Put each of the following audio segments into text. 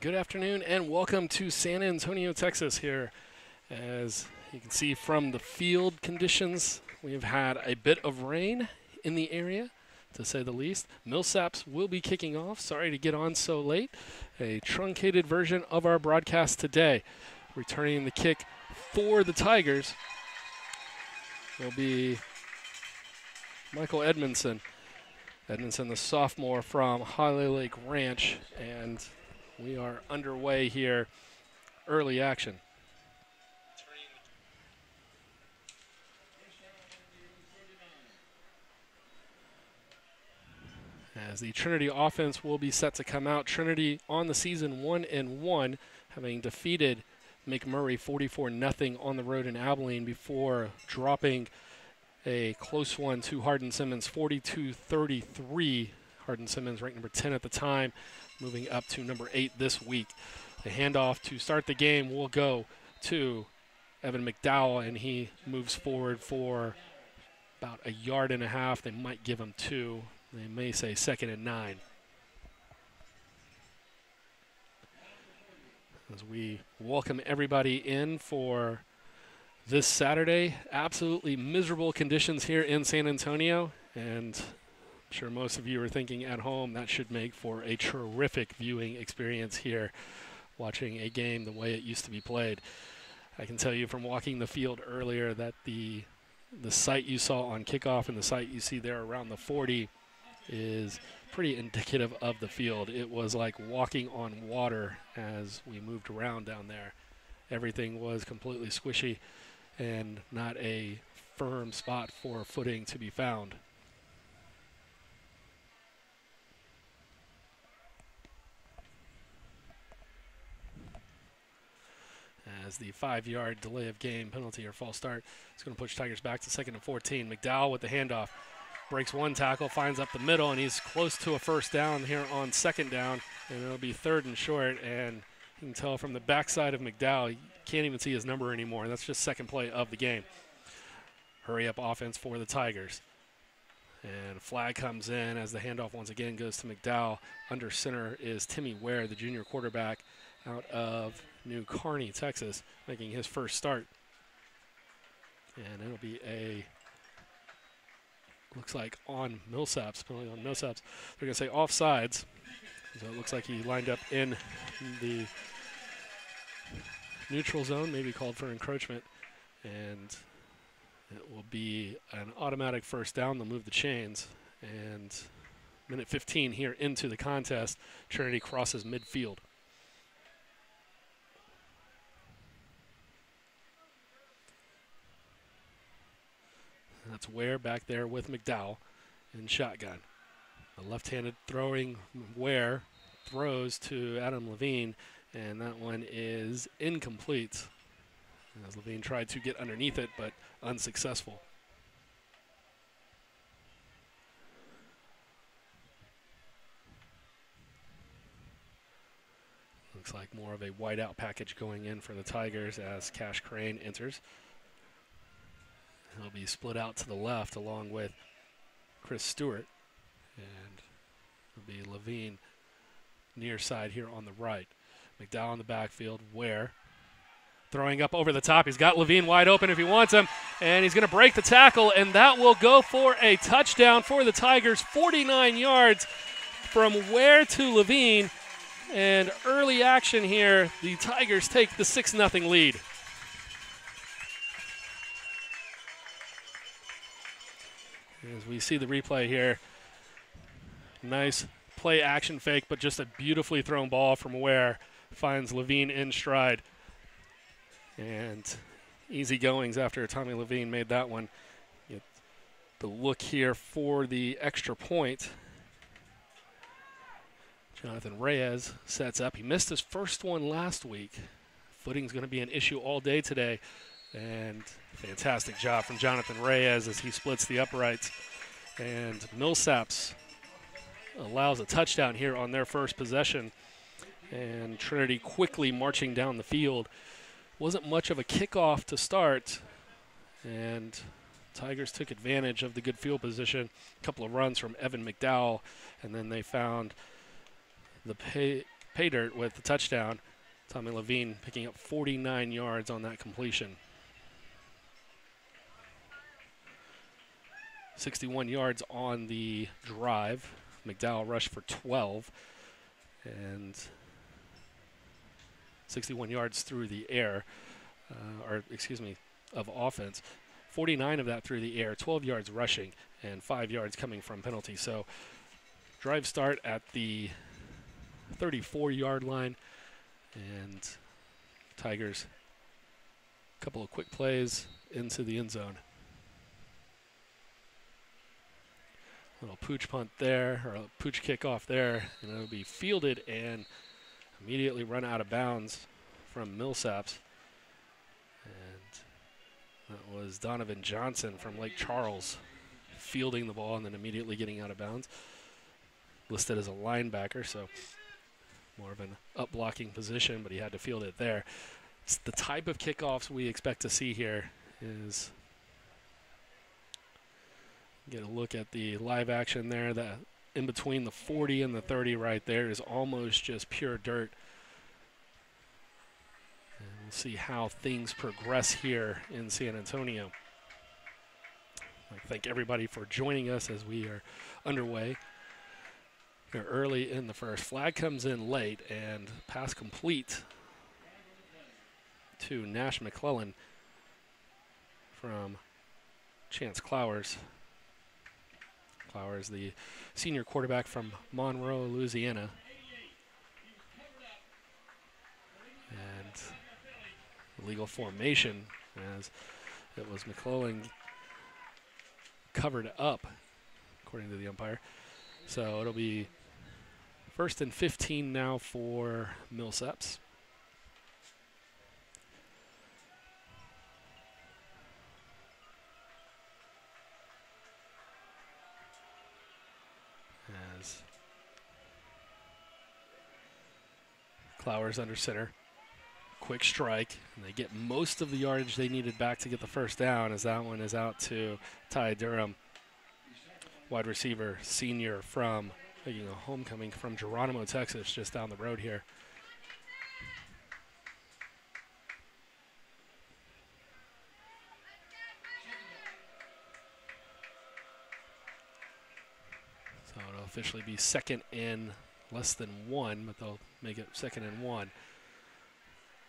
Good afternoon and welcome to San Antonio, Texas. Here, as you can see from the field conditions, we have had a bit of rain in the area, to say the least. Millsaps will be kicking off. Sorry to get on so late. A truncated version of our broadcast today. Returning the kick for the Tigers will be Michael Edmondson. Edmondson, the sophomore from Holly Lake Ranch, and we are underway here. Early action. As the Trinity offense will be set to come out. Trinity on the season one and one, having defeated McMurry 44 0 on the road in Abilene before dropping a close one to Hardin Simmons 42 33. Hardin Simmons ranked number 10 at the time, moving up to number 8 this week. The handoff to start the game will go to Evan McDowell, and he moves forward for about a yard and a half. They might give him two. They may say second and nine. As we welcome everybody in for this Saturday, absolutely miserable conditions here in San Antonio, and sure most of you are thinking at home that should make for a terrific viewing experience here, watching a game the way it used to be played. I can tell you from walking the field earlier that the the sight you saw on kickoff and the sight you see there around the 40 is pretty indicative of the field. It was like walking on water as we moved around down there. Everything was completely squishy and not a firm spot for footing to be found. As the five yard delay of game penalty or false start is going to push Tigers back to second and 14. McDowell with the handoff breaks one tackle, finds up the middle, and he's close to a first down here on second down, and it'll be third and short. And you can tell from the backside of McDowell, you can't even see his number anymore. And that's just second play of the game. Hurry up offense for the Tigers. And a flag comes in as the handoff once again goes to McDowell. Under center is Timmy Ware, the junior quarterback out of New Caney, Texas, making his first start. And it'll be a looks like on Millsaps, penalty on Millsaps. They're going to say offsides. So it looks like he lined up in the neutral zone, maybe called for encroachment. And it will be an automatic first down. They'll move the chains. And minute 15 here into the contest, Trinity crosses midfield. That's Ware back there with McDowell in shotgun. A left-handed throwing Ware throws to Adam Levine, and that one is incomplete. As Levine tried to get underneath it, but unsuccessful. Looks like more of a wideout package going in for the Tigers as Cash Crane enters. He'll be split out to the left along with Chris Stewart. And it'll be Levine near side here on the right. McDowell in the backfield. Ware throwing up over the top. He's got Levine wide open if he wants him. And he's going to break the tackle, and that will go for a touchdown for the Tigers. 49 yards from Ware to Levine. And early action here. The Tigers take the 6 0 lead. As we see the replay here, nice play action fake, but just a beautifully thrown ball from Ware finds Levine in stride. And easy goings after Tommy Levine made that one. the look here for the extra point. Jonathan Reyes sets up. He missed his first one last week. Footing's going to be an issue all day today. And fantastic job from Jonathan Reyes as he splits the uprights. And Millsaps allows a touchdown here on their first possession. And Trinity quickly marching down the field. Wasn't much of a kickoff to start. And Tigers took advantage of the good field position. A couple of runs from Evan McDowell. And then they found the pay, pay dirt with the touchdown. Tommy Levine picking up 49 yards on that completion. 61 yards on the drive. McDowell rushed for 12 and 61 yards through the air, uh, or excuse me, of offense. 49 of that through the air, 12 yards rushing, and 5 yards coming from penalty. So, drive start at the 34 yard line, and Tigers, a couple of quick plays into the end zone. Little pooch punt there, or a pooch kickoff there, and it'll be fielded and immediately run out of bounds from Millsaps. And that was Donovan Johnson from Lake Charles fielding the ball and then immediately getting out of bounds. Listed as a linebacker, so more of an up blocking position, but he had to field it there. It's the type of kickoffs we expect to see here is Get a look at the live action there. That in between the 40 and the 30 right there is almost just pure dirt. And we'll see how things progress here in San Antonio. I thank everybody for joining us as we are underway. Here early in the first. Flag comes in late and pass complete to Nash McClellan from Chance Clowers. Clowers, the senior quarterback from Monroe, Louisiana. And legal formation as it was McClellan covered up, according to the umpire. So it'll be first and 15 now for Millsaps. Clowers under center. Quick strike, and they get most of the yardage they needed back to get the first down as that one is out to Ty Durham, wide receiver, senior from, making a homecoming from Geronimo, Texas, just down the road here. So it'll officially be second in less than one, but they'll make it second and one.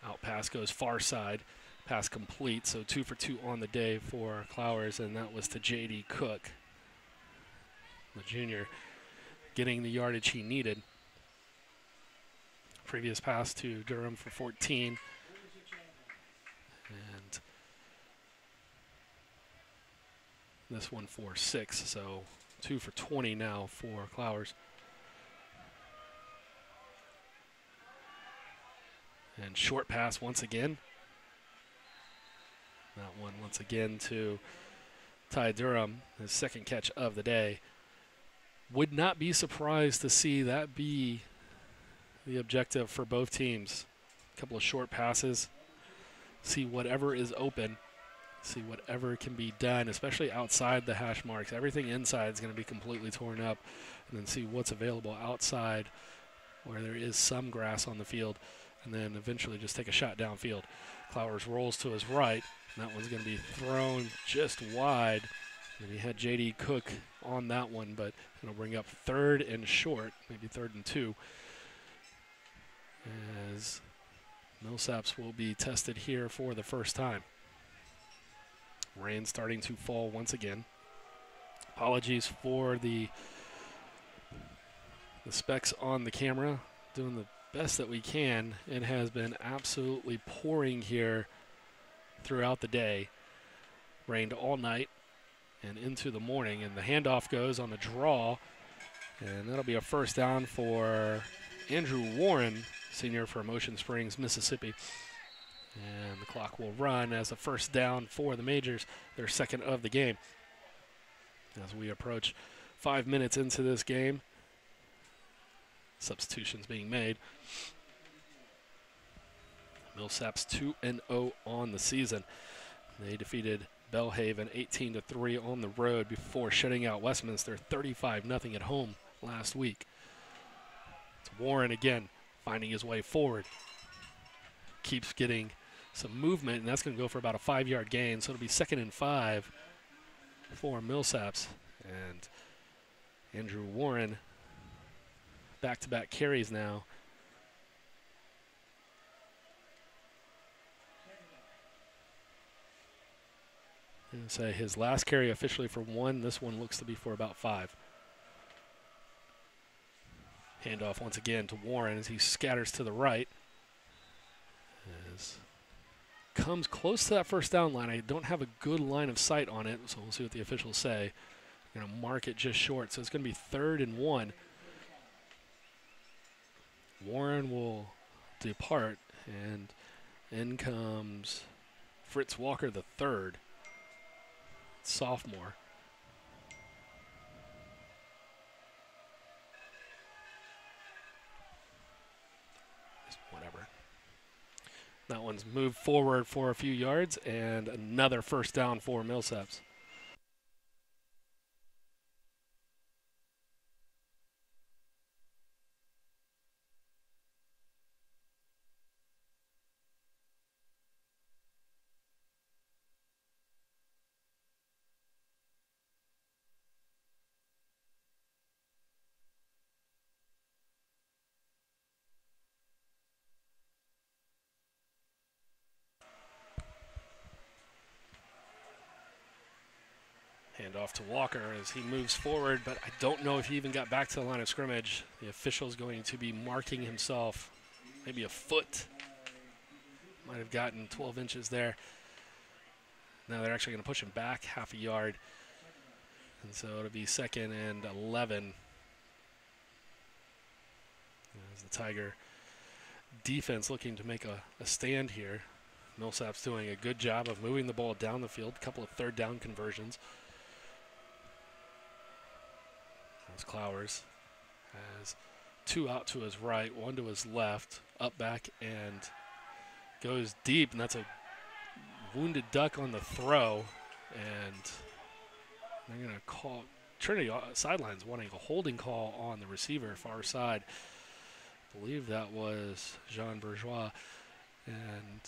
Out pass goes far side. Pass complete, so two for two on the day for Clowers, and that was to J.D. Cook, the junior, getting the yardage he needed. Previous pass to Durham for 14. And this one for six, so two for 20 now for Clowers. And short pass once again. That one once again to Ty Durham, his second catch of the day. Would not be surprised to see that be the objective for both teams. A couple of short passes, see whatever is open, see whatever can be done, especially outside the hash marks. Everything inside is going to be completely torn up, and then see what's available outside where there is some grass on the field and then eventually just take a shot downfield. Clowers rolls to his right, and that one's going to be thrown just wide. And he had J.D. Cook on that one, but it'll bring up third and short, maybe third and two, as Millsaps will be tested here for the first time. Rain starting to fall once again. Apologies for the the specs on the camera, doing the best that we can. It has been absolutely pouring here throughout the day. Rained all night and into the morning, and the handoff goes on the draw, and that'll be a first down for Andrew Warren, senior from Ocean Springs, Mississippi. And the clock will run as a first down for the Majors, their second of the game. As we approach five minutes into this game, substitutions being made. Millsaps 2 and 0 on the season. They defeated Belhaven 18 to 3 on the road before shutting out Westminster 35 0 at home last week. It's Warren again finding his way forward. Keeps getting some movement, and that's going to go for about a five yard gain. So it'll be second and five for Millsaps. And Andrew Warren, back to back carries now. And say his last carry officially for one. This one looks to be for about five. Handoff once again to Warren as he scatters to the right. As comes close to that first down line. I don't have a good line of sight on it, so we'll see what the officials say. Going to mark it just short, so it's going to be third and one. Warren will depart, and in comes Fritz Walker the third, sophomore. Whatever. That one's moved forward for a few yards and another first down for Millsaps. off to Walker as he moves forward, but I don't know if he even got back to the line of scrimmage. The official is going to be marking himself, maybe a foot. Might have gotten 12 inches there. Now they're actually going to push him back half a yard. And so it'll be second and 11. As the Tiger defense looking to make a, a stand here. Millsap's doing a good job of moving the ball down the field, a couple of third down conversions. As Clowers has two out to his right, one to his left, up back and goes deep, and that's a wounded duck on the throw, and they're going to call Trinity uh, sidelines wanting a holding call on the receiver far side. I believe that was Jean Bourgeois and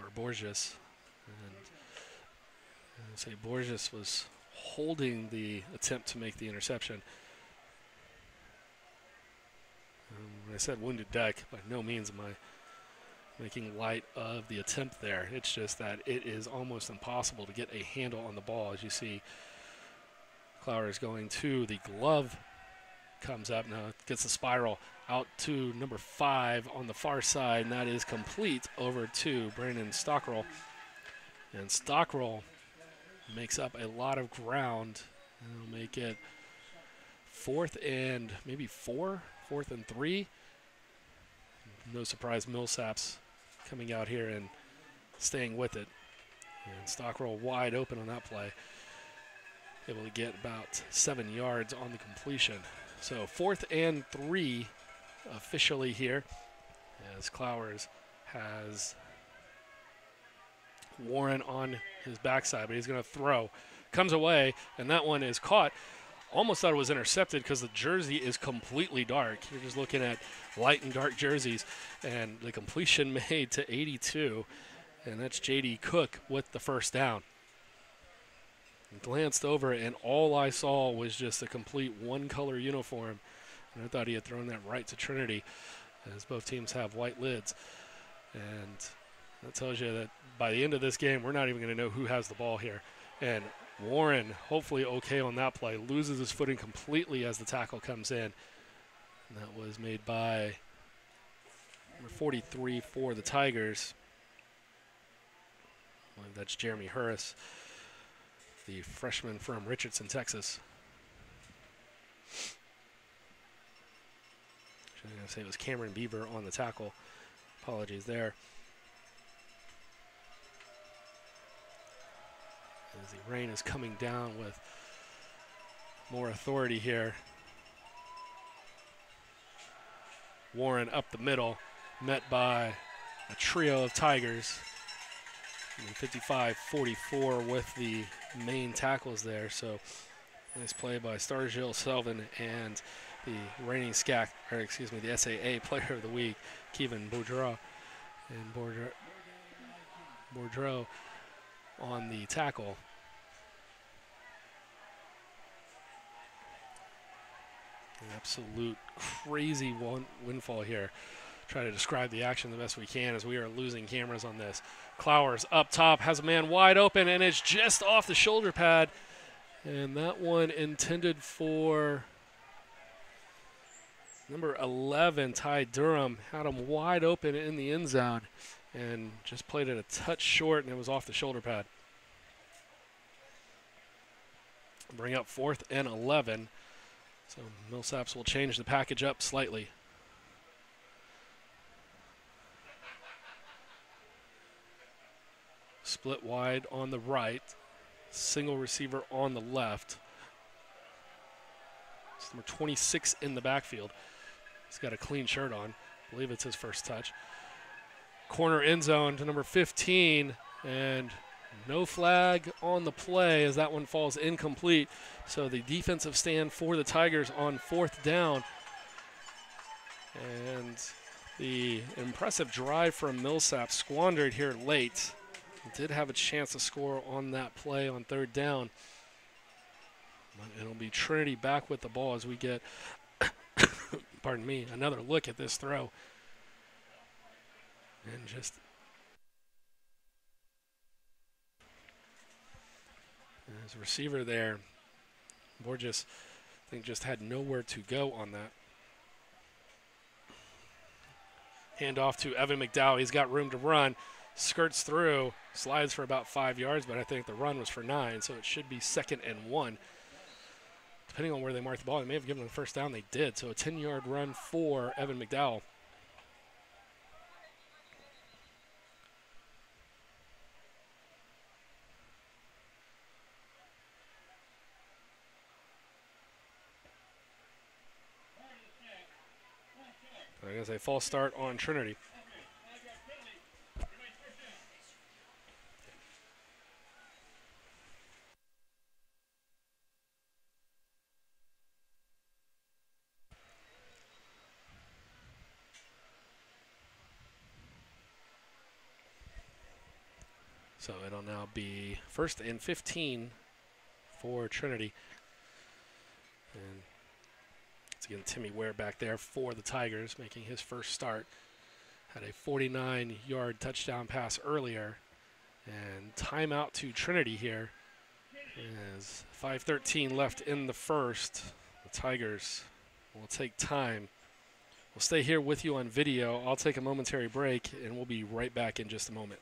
or Borges, and, and say Borges was holding the attempt to make the interception. Um, when I said wounded duck, by no means am I making light of the attempt there. It's just that it is almost impossible to get a handle on the ball. As you see, Clower is going to the glove, comes up now, gets the spiral out to number five on the far side, and that is complete over to Brandon Stockrell. And Stockrell makes up a lot of ground. It'll make it fourth and maybe four, fourth and three. No surprise, Millsaps coming out here and staying with it. And Stockrell wide open on that play. Able to get about seven yards on the completion. So fourth and three officially here as Clowers has Warren on his backside, but he's going to throw. Comes away, and that one is caught. Almost thought it was intercepted because the jersey is completely dark. You're just looking at light and dark jerseys, and the completion made to 82, and that's J.D. Cook with the first down. glanced over, and all I saw was just a complete one color uniform. And I thought he had thrown that right to Trinity, as both teams have white lids. And that tells you that by the end of this game, we're not even going to know who has the ball here. And Warren, hopefully okay on that play, loses his footing completely as the tackle comes in. And that was made by number 43 for the Tigers. that's Jeremy Harris, the freshman from Richardson, Texas. I'm going to say it was Cameron Beaver on the tackle. Apologies there. As the rain is coming down with more authority here. Warren up the middle, met by a trio of Tigers. 55-44 with the main tackles there. So nice play by Stargill, Selvin, and the reigning SCAC, or excuse me, the SAA Player of the Week, Kevin Boudreau, and Boudreau, Boudreau on the tackle. Absolute crazy one windfall here. Try to describe the action the best we can as we are losing cameras on this. Clowers up top has a man wide open and it's just off the shoulder pad. And that one intended for number 11, Ty Durham, had him wide open in the end zone and just played it a touch short and it was off the shoulder pad. Bring up fourth and 11. So Millsaps will change the package up slightly. Split wide on the right, single receiver on the left. It's number 26 in the backfield. He's got a clean shirt on. I believe it's his first touch. Corner end zone to number 15, and no flag on the play as that one falls incomplete. So the defensive stand for the Tigers on fourth down. And the impressive drive from Millsap squandered here late. Did have a chance to score on that play on third down. It'll be Trinity back with the ball as we get, pardon me, another look at this throw. And just A receiver there, Borges, I think, just had nowhere to go on that. Hand off to Evan McDowell. He's got room to run. Skirts through, slides for about five yards, but I think the run was for nine, so it should be second and one. Depending on where they mark the ball, they may have given them the first down. They did. So a 10 yard run for Evan McDowell. A false start on Trinity. So it'll now be first and 15 for Trinity. And it's again Timmy Ware back there for the Tigers, making his first start. Had a 49 yard touchdown pass earlier. And timeout to Trinity here. As 5.13 left in the first. The Tigers will take time. We'll stay here with you on video. I'll take a momentary break, and we'll be right back in just a moment.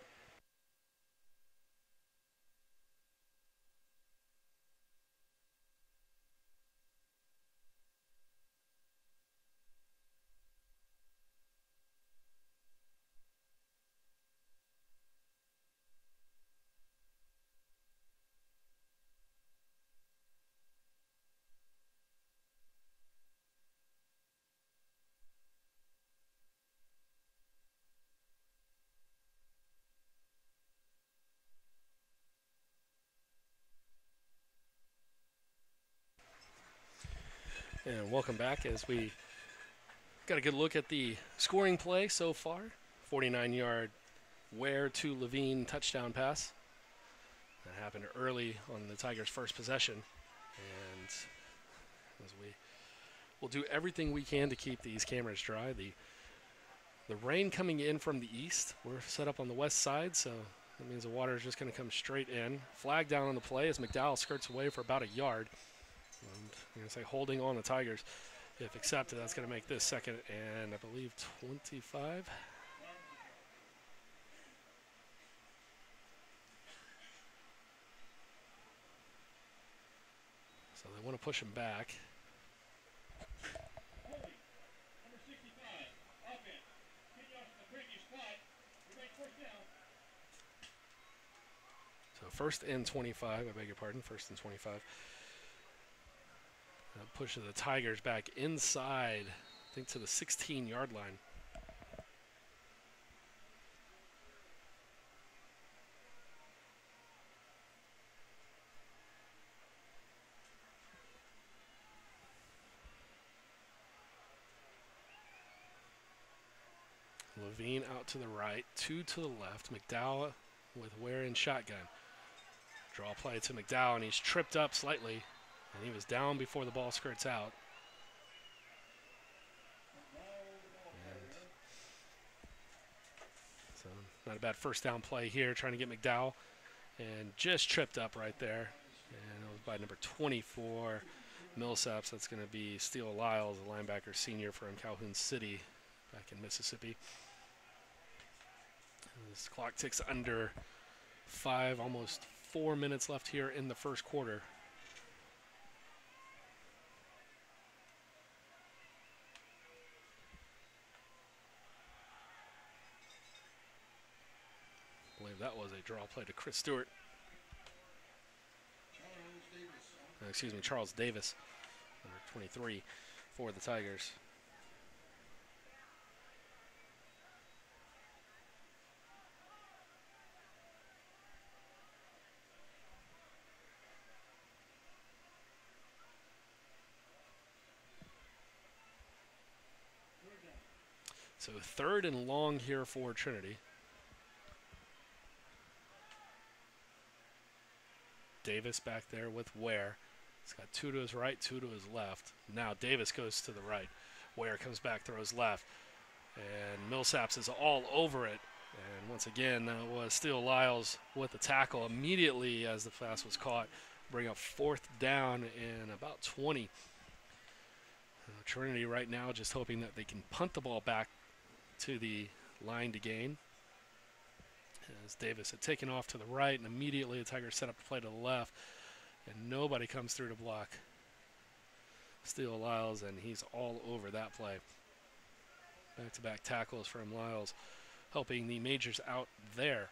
And welcome back as we got a good look at the scoring play so far. 49 yard Ware to Levine touchdown pass. That happened early on the Tigers' first possession. And as we will do everything we can to keep these cameras dry. The the rain coming in from the east. We're set up on the west side, so that means the water is just going to come straight in. Flag down on the play as McDowell skirts away for about a yard. I'm going to say holding on the Tigers. If accepted, that's going to make this second and I believe 25. So they want to push him back. So first and 25, I beg your pardon, first and 25. That pushes the Tigers back inside, I think to the 16 yard line. Levine out to the right, two to the left. McDowell with Ware in shotgun. Draw play to McDowell, and he's tripped up slightly and he was down before the ball skirts out. And so not a bad first down play here, trying to get McDowell, and just tripped up right there. And it was by number 24, Millsaps. That's going to be Steele Lyles, a linebacker senior from Calhoun City back in Mississippi. This clock ticks under five, almost four minutes left here in the first quarter. That was a draw play to Chris Stewart. Uh, excuse me, Charles Davis, number 23 for the Tigers. So third and long here for Trinity. Davis back there with Ware. He's got two to his right, two to his left. Now Davis goes to the right. Ware comes back, throws left. And Millsaps is all over it. And once again, that was Steele Lyles with the tackle immediately as the pass was caught. Bring up fourth down in about 20. Uh, Trinity right now just hoping that they can punt the ball back to the line to gain. As Davis had taken off to the right, and immediately the Tigers set up a play to the left, and nobody comes through to block Steele Lyles, and he's all over that play. Back to back tackles from Lyles, helping the Majors out there.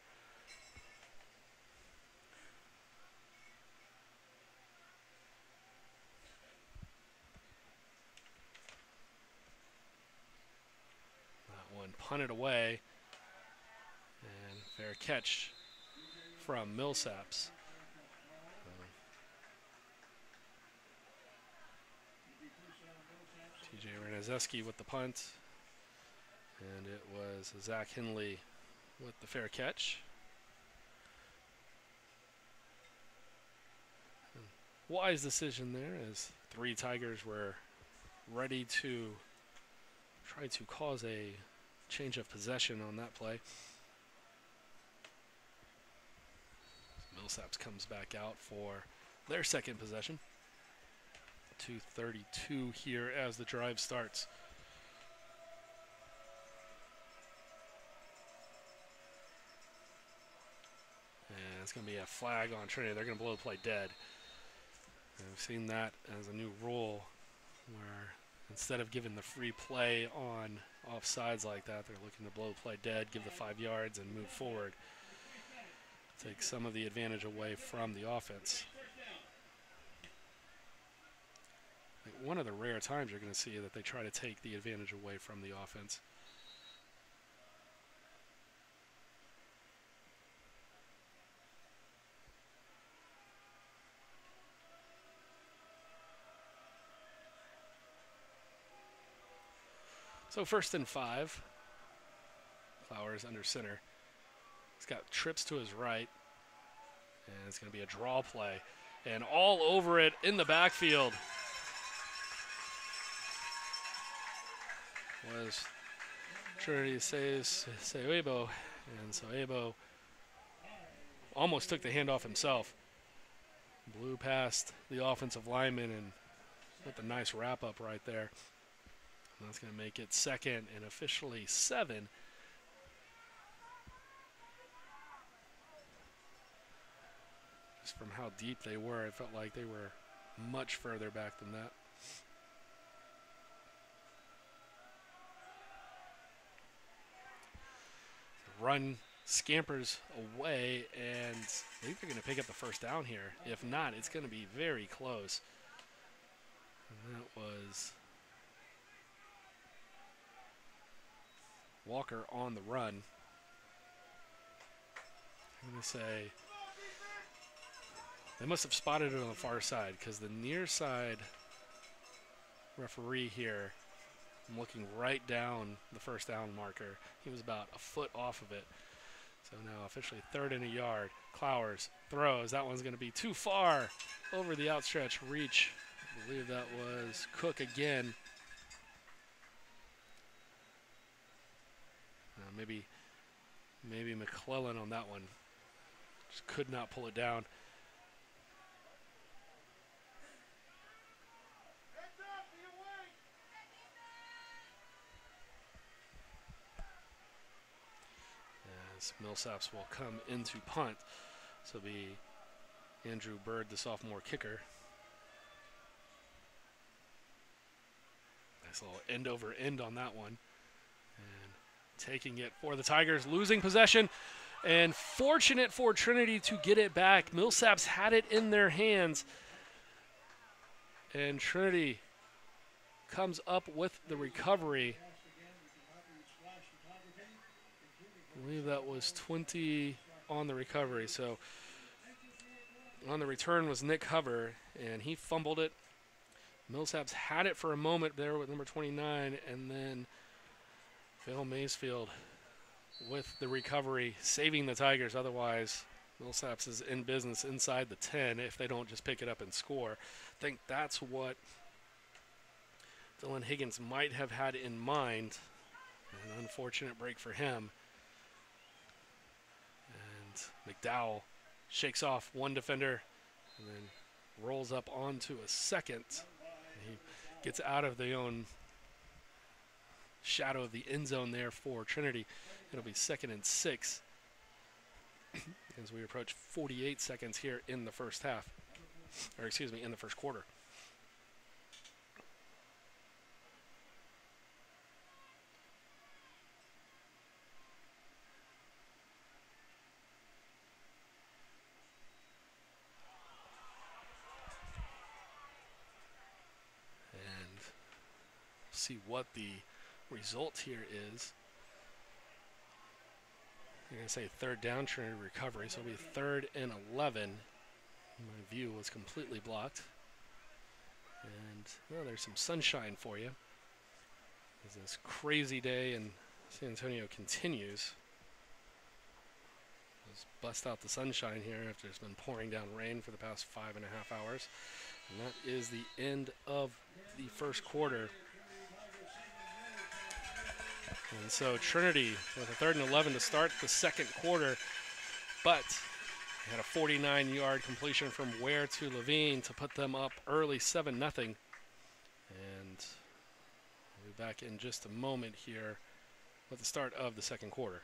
That one punted away. Fair catch from Millsaps. TJ Renazeski with the punt. And it was Zach Henley with the fair catch. Wise decision there as three Tigers were ready to try to cause a change of possession on that play. Millsaps comes back out for their second possession. 232 here as the drive starts. And it's going to be a flag on Trinity. They're going to blow the play dead. And we've seen that as a new rule where instead of giving the free play on offsides like that, they're looking to blow the play dead, give the five yards, and move forward. Take some of the advantage away from the offense. One of the rare times you're going to see that they try to take the advantage away from the offense. So first and five. Clowers under center. He's got trips to his right. And it's going to be a draw play. And all over it in the backfield was Trinity Sayebo. And Sayebo almost took the handoff himself. Blew past the offensive lineman and with a nice wrap up right there. And that's going to make it second and officially seven. Just from how deep they were, it felt like they were much further back than that. Run scampers away, and I think they're going to pick up the first down here. If not, it's going to be very close. And that was Walker on the run. I'm going to say they must have spotted it on the far side because the near side referee here I'm looking right down the first down marker. He was about a foot off of it. So now officially third and a yard. Clowers throws. That one's going to be too far over the outstretched reach. I believe that was Cook again. Uh, maybe, maybe McClellan on that one. Just could not pull it down. As Millsaps will come into punt. So it'll be Andrew Bird, the sophomore kicker. Nice little end over end on that one. And taking it for the Tigers, losing possession. And fortunate for Trinity to get it back. Millsaps had it in their hands. And Trinity comes up with the recovery. I believe that was 20 on the recovery. So on the return was Nick Hover, and he fumbled it. Millsaps had it for a moment there with number 29, and then Phil Maysfield with the recovery, saving the Tigers. Otherwise, Millsaps is in business inside the 10 if they don't just pick it up and score. I think that's what Dylan Higgins might have had in mind. An unfortunate break for him. McDowell shakes off one defender and then rolls up onto a second. He gets out of the own shadow of the end zone there for Trinity. It'll be second and six as we approach 48 seconds here in the first half, or excuse me, in the first quarter. And see what the result here is. I'm going to say third down Trinity recovery, so it'll be third and 11. My view was completely blocked. And well, there's some sunshine for you. As this crazy day in San Antonio continues. Let's bust out the sunshine here after it's been pouring down rain for the past five and a half hours. And that is the end of the first quarter. And so Trinity with a third and 11 to start the second quarter, but had a 49 yard completion from Ware to Levine to put them up early 7 0. And we'll be back in just a moment here with the start of the second quarter.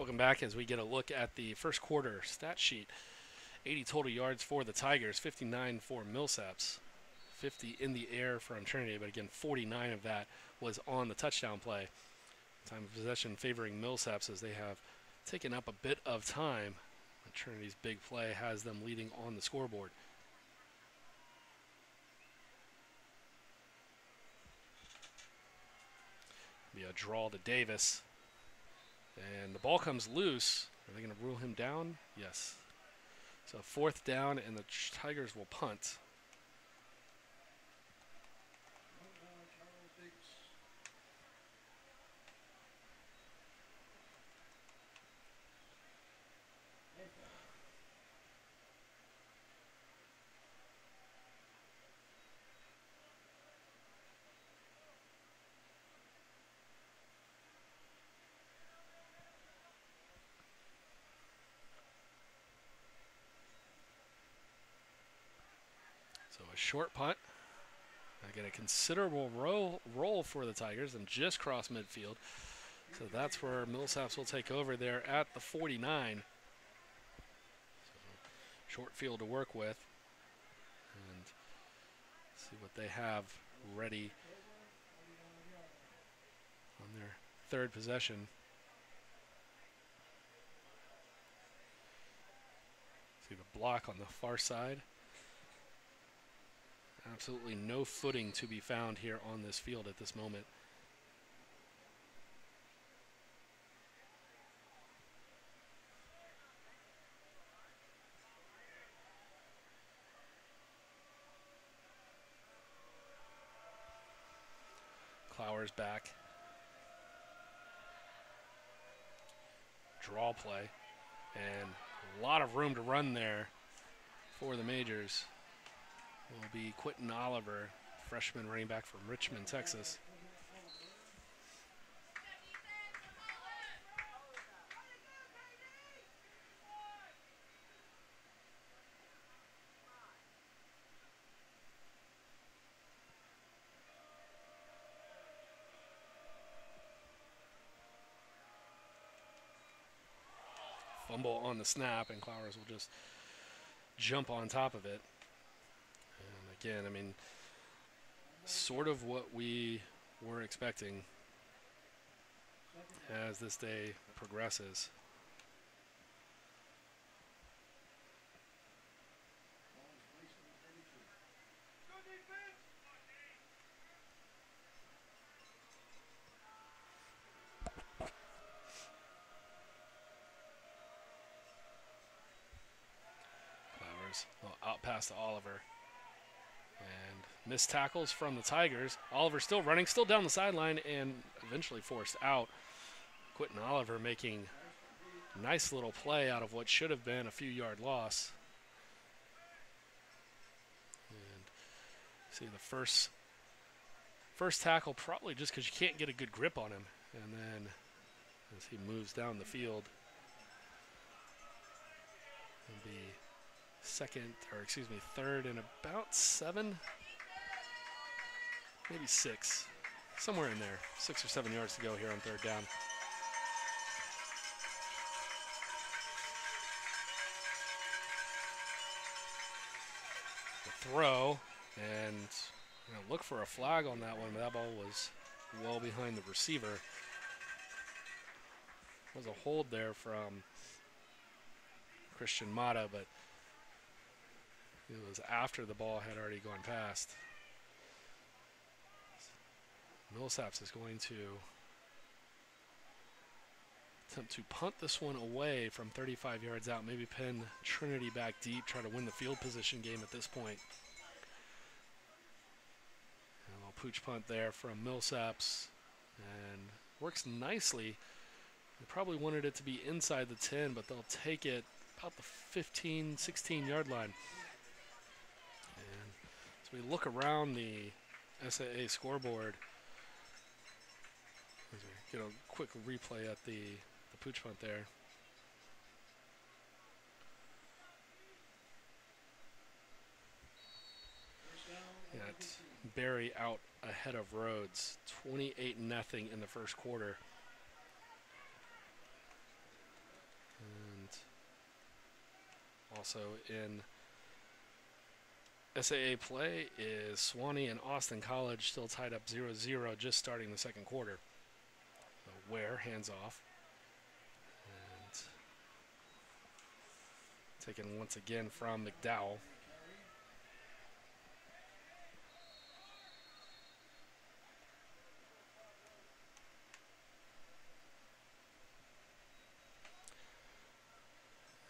Welcome back as we get a look at the first quarter stat sheet. 80 total yards for the Tigers, 59 for Millsaps, 50 in the air from Trinity, but again, 49 of that was on the touchdown play. Time of possession favoring Millsaps as they have taken up a bit of time. Trinity's big play has them leading on the scoreboard. Be a draw to Davis. And the ball comes loose. Are they going to rule him down? Yes. So fourth down, and the Tigers will punt. Short punt. Get a considerable roll, roll for the Tigers and just cross midfield. So that's where Millsaps will take over there at the 49. So short field to work with. And see what they have ready on their third possession. See the block on the far side. Absolutely no footing to be found here on this field at this moment. Clowers back. Draw play. And a lot of room to run there for the Majors will be Quentin Oliver, freshman running back from Richmond, Texas. Fumble on the snap, and Clowers will just jump on top of it again, I mean, sort of what we were expecting as this day progresses. Out past Oliver. Missed tackles from the Tigers. Oliver still running, still down the sideline, and eventually forced out. Quentin Oliver making nice little play out of what should have been a few yard loss. And see the first first tackle probably just because you can't get a good grip on him. And then as he moves down the field, will be second, or excuse me, third and about seven, maybe six, somewhere in there. Six or seven yards to go here on third down. The throw, and you know, look for a flag on that one, but that ball was well behind the receiver. Was a hold there from Christian Mata, but it was after the ball had already gone past. Millsaps is going to attempt to punt this one away from 35 yards out, maybe pin Trinity back deep, try to win the field position game at this point. And a little pooch punt there from Millsaps, and works nicely. They probably wanted it to be inside the 10, but they'll take it about the 15, 16 yard line And as we look around the SAA scoreboard, get a quick replay at the, the pooch punt there. Got Berry out ahead of Rhodes, 28 nothing in the first quarter. And also in SAA play is Sewanee and Austin College still tied up 0 0, just starting the second quarter. Hands off. And taken once again from McDowell.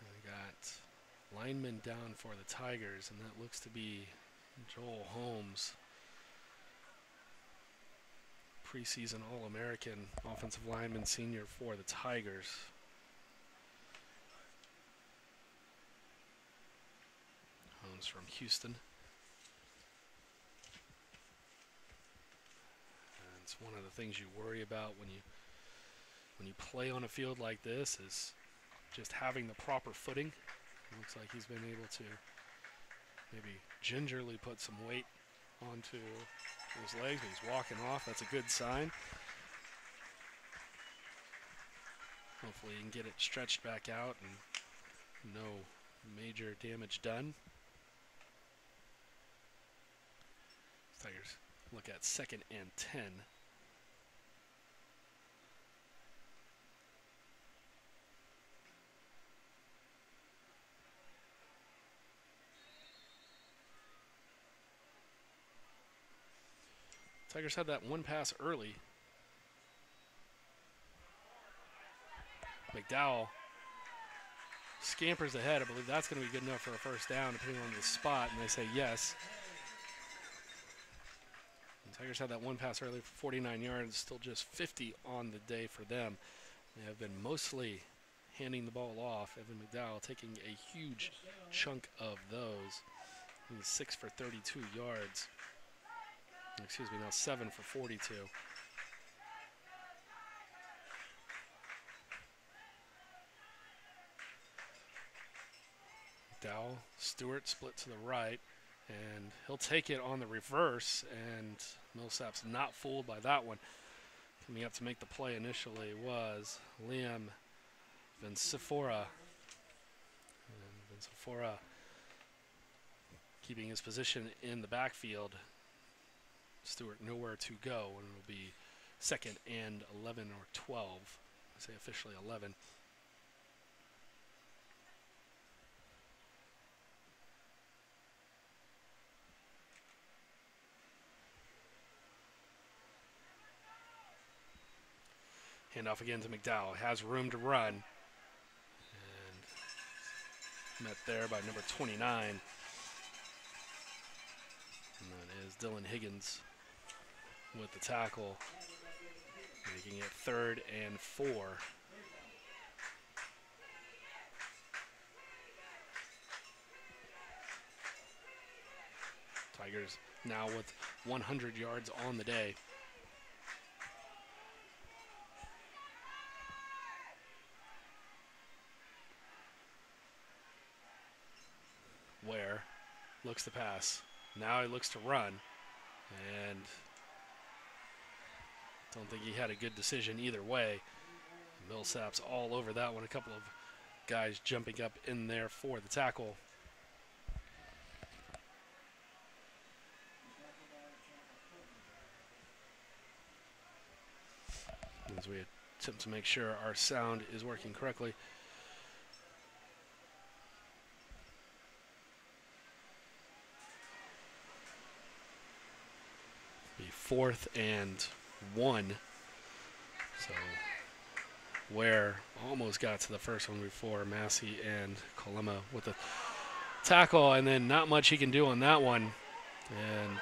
We got Lineman down for the Tigers, and that looks to be Joel Holmes, preseason All American offensive lineman senior for the Tigers. Holmes from Houston. And it's one of the things you worry about when you when you play on a field like this is just having the proper footing Looks like he's been able to maybe gingerly put some weight onto his legs, he's walking off. That's a good sign. Hopefully, he can get it stretched back out and no major damage done. Tigers look at second and 10. Tigers had that one pass early. McDowell scampers ahead. I believe that's going to be good enough for a first down, depending on the spot, and they say yes. And Tigers had that one pass early for 49 yards, still just 50 on the day for them. They have been mostly handing the ball off. Evan McDowell taking a huge chunk of those. He's six for 32 yards. Excuse me, now seven for 42. McDowell, Stewart split to the right, and he'll take it on the reverse, and Millsap's not fooled by that one. Coming up to make the play initially was Liam Vincifora. And Vincifora keeping his position in the backfield. Stewart nowhere to go, and it'll be second and 11 or 12. I say officially 11. Handoff again to McDowell. Has room to run. And met there by number 29. And that is Dylan Higgins with the tackle. Making it third and four. Tigers now with 100 yards on the day. Where looks to pass. Now he looks to run. And don't think he had a good decision either way. Millsap's all over that one. A couple of guys jumping up in there for the tackle. As we attempt to make sure our sound is working correctly. fourth and one. So Ware almost got to the first one before Massey and Colema with the tackle, and then not much he can do on that one. And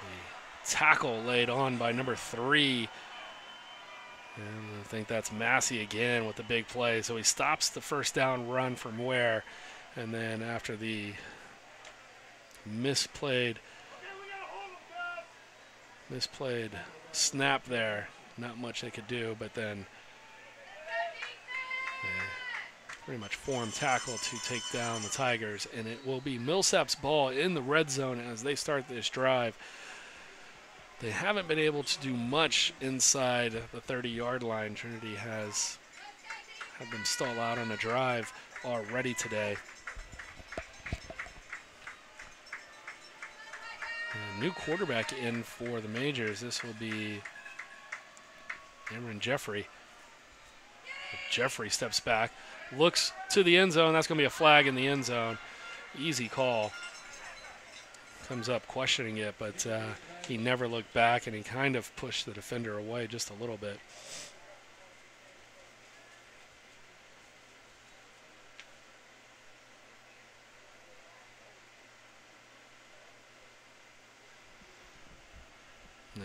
the tackle laid on by number three. And I think that's Massey again with the big play. So he stops the first down run from Ware. And then after the misplayed misplayed snap there. Not much they could do, but then pretty much form tackle to take down the Tigers. And it will be Millsap's ball in the red zone as they start this drive. They haven't been able to do much inside the 30 yard line. Trinity has had them stall out on a drive already today. New quarterback in for the majors. This will be Cameron Jeffrey. Jeffrey steps back, looks to the end zone. That's going to be a flag in the end zone. Easy call. Comes up questioning it, but uh, he never looked back and he kind of pushed the defender away just a little bit.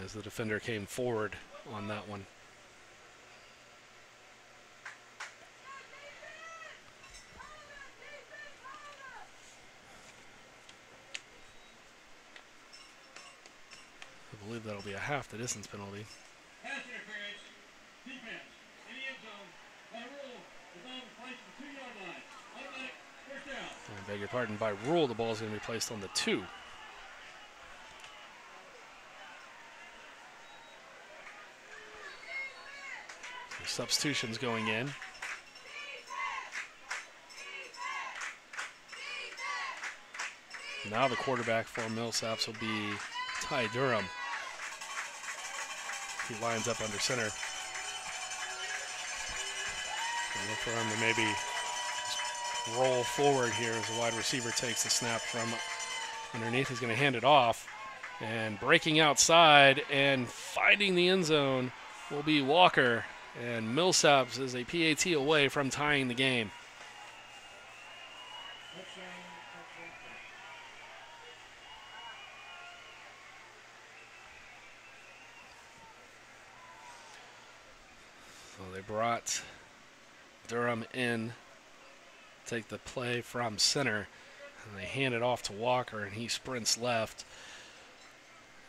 As the defender came forward on that one. I believe that'll be a half the distance penalty. beg your pardon, by rule, the ball is going to be placed on the two. Substitutions going in. Now the quarterback for Millsaps will be Ty Durham. He lines up under center. And look for him to maybe roll forward here as the wide receiver takes the snap from underneath. He's going to hand it off. And breaking outside and finding the end zone will be Walker. And Millsaps is a PAT away from tying the game. So they brought Durham in, take the play from center, and they hand it off to Walker, and he sprints left.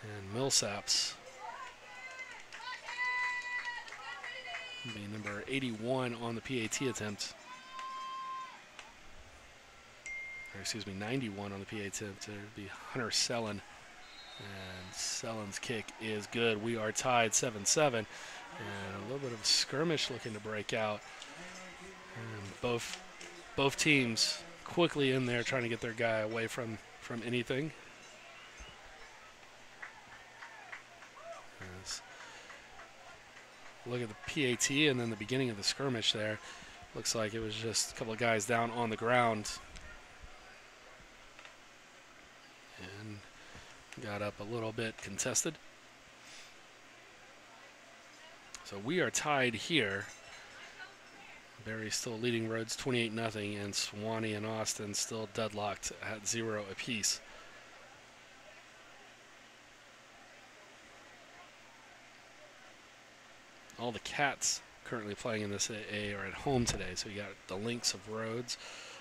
And Millsaps be number 81 on the PAT attempt. Or excuse me, 91 on the PAT attempt. Would be Hunter Sellen. And Sellen's kick is good. We are tied 7 7. And a little bit of skirmish looking to break out. And both both teams quickly in there trying to get their guy away from, from anything. Look at the PAT and then the beginning of the skirmish there. Looks like it was just a couple of guys down on the ground. And got up a little bit contested. So we are tied here. Berry still leading Rhodes 28 nothing, and Sewanee and Austin still deadlocked at zero apiece. All the Cats currently playing in this AA are at home today, so you got the Lynx of Rhodes,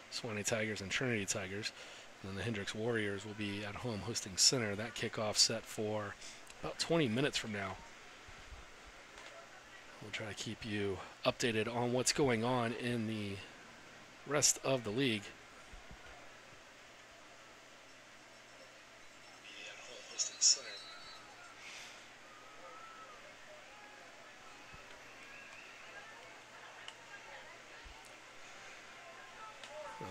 Sewanee Tigers, and Trinity Tigers. And then the Hendrix Warriors will be at home hosting Centre. That kickoff set for about 20 minutes from now. We'll try to keep you updated on what's going on in the rest of the league.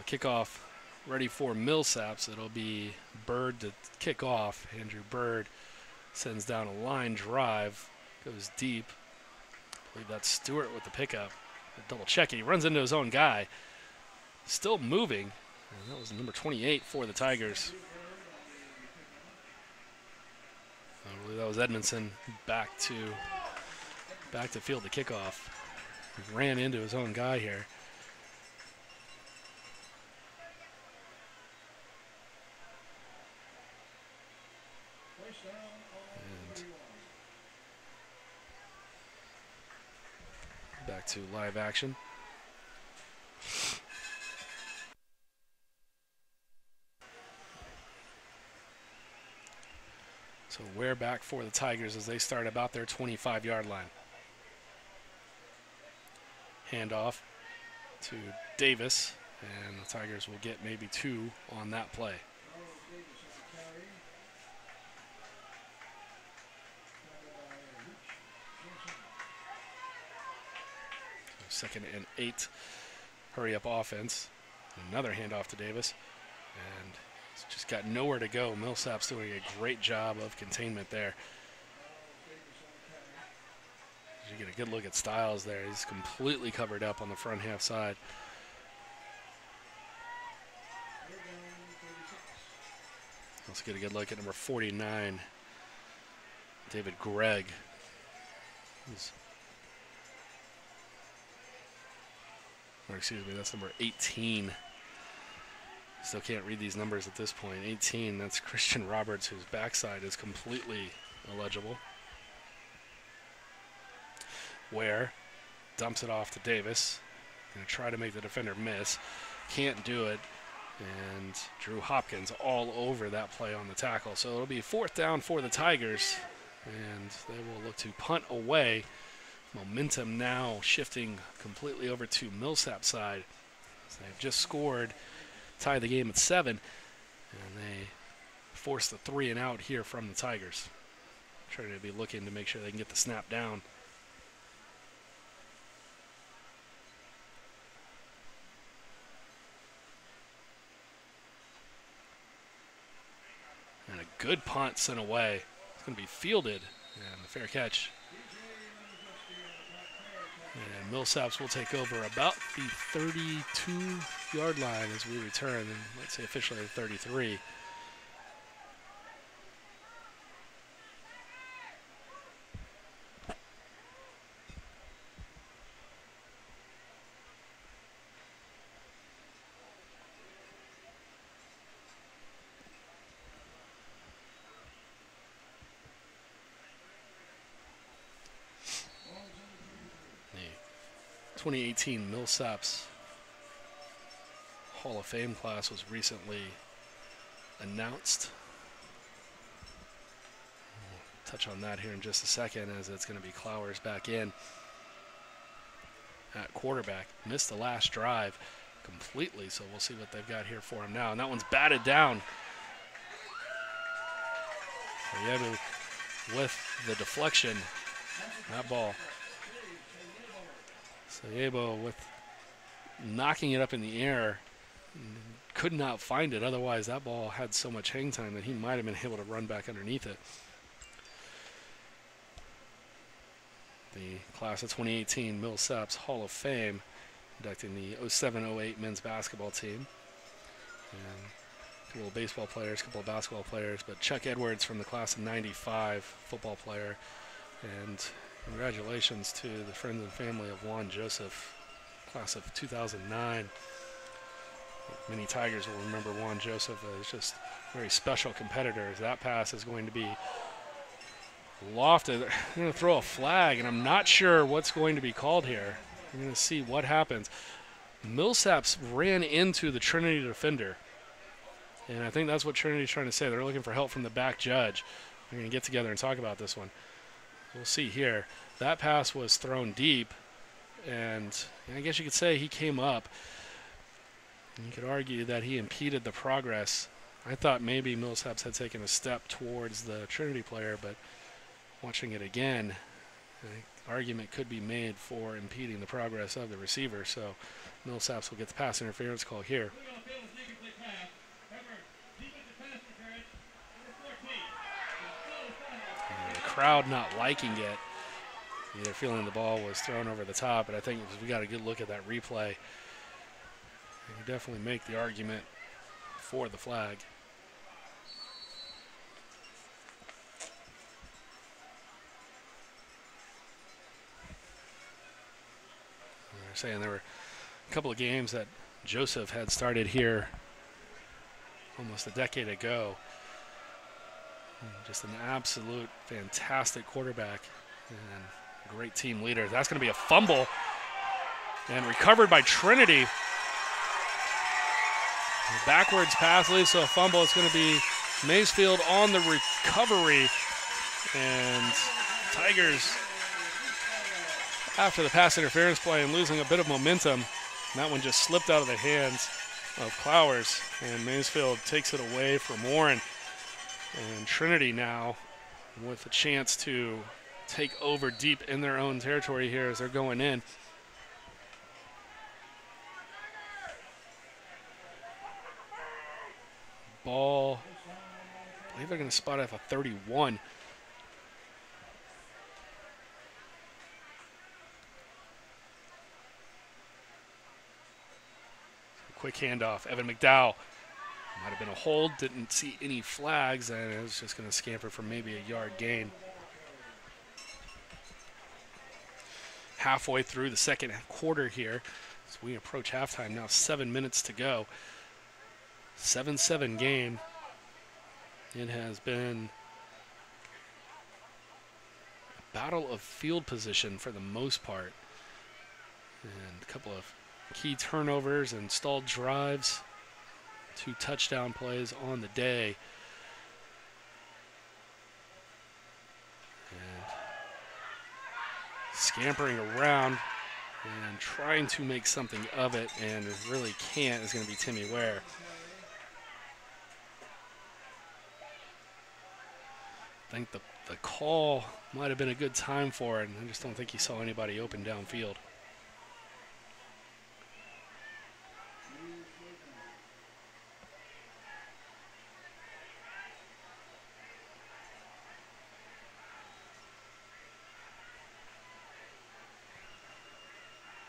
Kickoff ready for Millsaps. It'll be Bird to kick off. Andrew Bird sends down a line drive, goes deep. I believe that's Stewart with the pickup. Double check. He runs into his own guy. Still moving. And that was number 28 for the Tigers. I believe that was Edmondson back to back to field the kickoff. He ran into his own guy here. To live action. So we're back for the Tigers as they start about their 25 yard line. Handoff to Davis, and the Tigers will get maybe two on that play. Second and eight. Hurry up offense. Another handoff to Davis. And just got nowhere to go. Millsap's doing a great job of containment there. You get a good look at Styles there. He's completely covered up on the front half side. Let's get a good look at number 49, David Gregg. He's or excuse me, that's number 18. Still can't read these numbers at this point. 18, that's Christian Roberts, whose backside is completely illegible. Ware dumps it off to Davis. Gonna try to make the defender miss. Can't do it. And Drew Hopkins all over that play on the tackle. So it'll be fourth down for the Tigers. And they will look to punt away Momentum now shifting completely over to Millsap side. So they've just scored tie the game at seven, and they force the three and out here from the Tigers. Trying to be looking to make sure they can get the snap down. And a good punt sent away. It's going to be fielded. And a fair catch. And Millsaps will take over about the 32 yard line as we return. And let's say officially 33. 2018 Millsaps Hall of Fame class was recently announced. We'll touch on that here in just a second as it's going to be Clowers back in at quarterback. Missed the last drive completely, so we'll see what they've got here for him now. And that one's batted down. Oyebu with the deflection. That ball. Sayebo with knocking it up in the air. Could not find it. Otherwise, that ball had so much hang time that he might have been able to run back underneath it. The class of 2018 Millsaps Hall of Fame, inducting the 07 08 men's basketball team. And a couple of baseball players, a couple of basketball players, but Chuck Edwards from the class of 95, football player. And congratulations to the friends and family of Juan Joseph, class of 2009. Many Tigers will remember Juan Joseph as just a very special competitor. That pass is going to be lofted. I'm going to throw a flag, and I'm not sure what's going to be called here. I'm going to see what happens. Millsaps ran into the Trinity defender. And I think that's what Trinity's trying to say. They're looking for help from the back judge. We're going to get together and talk about this one. We'll see here. That pass was thrown deep, and I guess you could say he came up. You could argue that he impeded the progress. I thought maybe Millsaps had taken a step towards the Trinity player, but watching it again, the argument could be made for impeding the progress of the receiver. So Millsaps will get the pass interference call here. And the crowd not liking it, either feeling the ball was thrown over the top, but I think we got a good look at that replay. You definitely make the argument for the flag. They're saying there were a couple of games that Joseph had started here almost a decade ago. Uh, just an absolute fantastic quarterback and great team leader. That's going to be a fumble and recovered by Trinity. Backwards pass leads to a fumble. It's going to be Maysfield on the recovery. And Tigers, after the pass interference play and losing a bit of momentum, that one just slipped out of the hands of Clowers. And Maysfield takes it away from Warren. And Trinity now with a chance to take over deep in their own territory here as they're going in. Ball, I believe they're going to spot off a 31. Quick handoff. Evan McDowell might have been a hold, didn't see any flags, and it was just going to scamper for maybe a yard gain. Halfway through the second quarter here, as we approach halftime now, seven minutes to go. 7 7 game. It has been a battle of field position for the most part, and a couple of key turnovers and stalled drives two touchdown plays on the day. And scampering around and trying to make something of it and really can't is going to be Timmy Ware. I think the, the call might have been a good time for it. and I just don't think he saw anybody open downfield.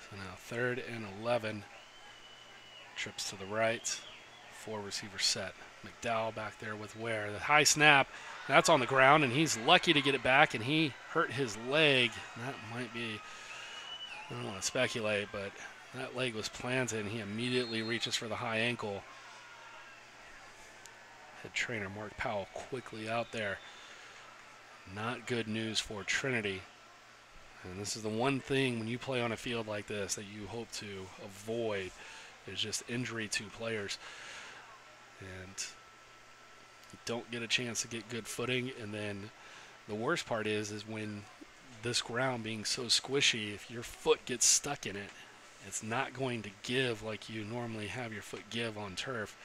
So now third 11. Trips to the right. Four receiver set. McDowell back there with Ware. The high snap, that's on the ground, and he's lucky to get it back, and he hurt his leg. That might be, I don't want to speculate, but that leg was planted, and he immediately reaches for the high ankle. Head trainer Mark Powell quickly out there. Not good news for Trinity. And this is the one thing when you play on a field like this that you hope to avoid is just injury to players. And you don't get a chance to get good footing and then the worst part is is when this ground being so squishy, if your foot gets stuck in it, it's not going to give like you normally have your foot give on turf.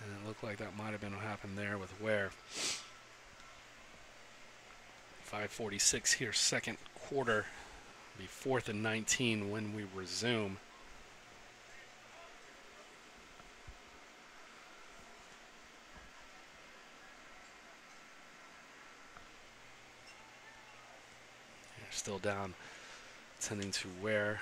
And it looked like that might have been what happened there with Ware. 546 here, second quarter. Be fourth and 19 when we resume. Still down, tending to Ware.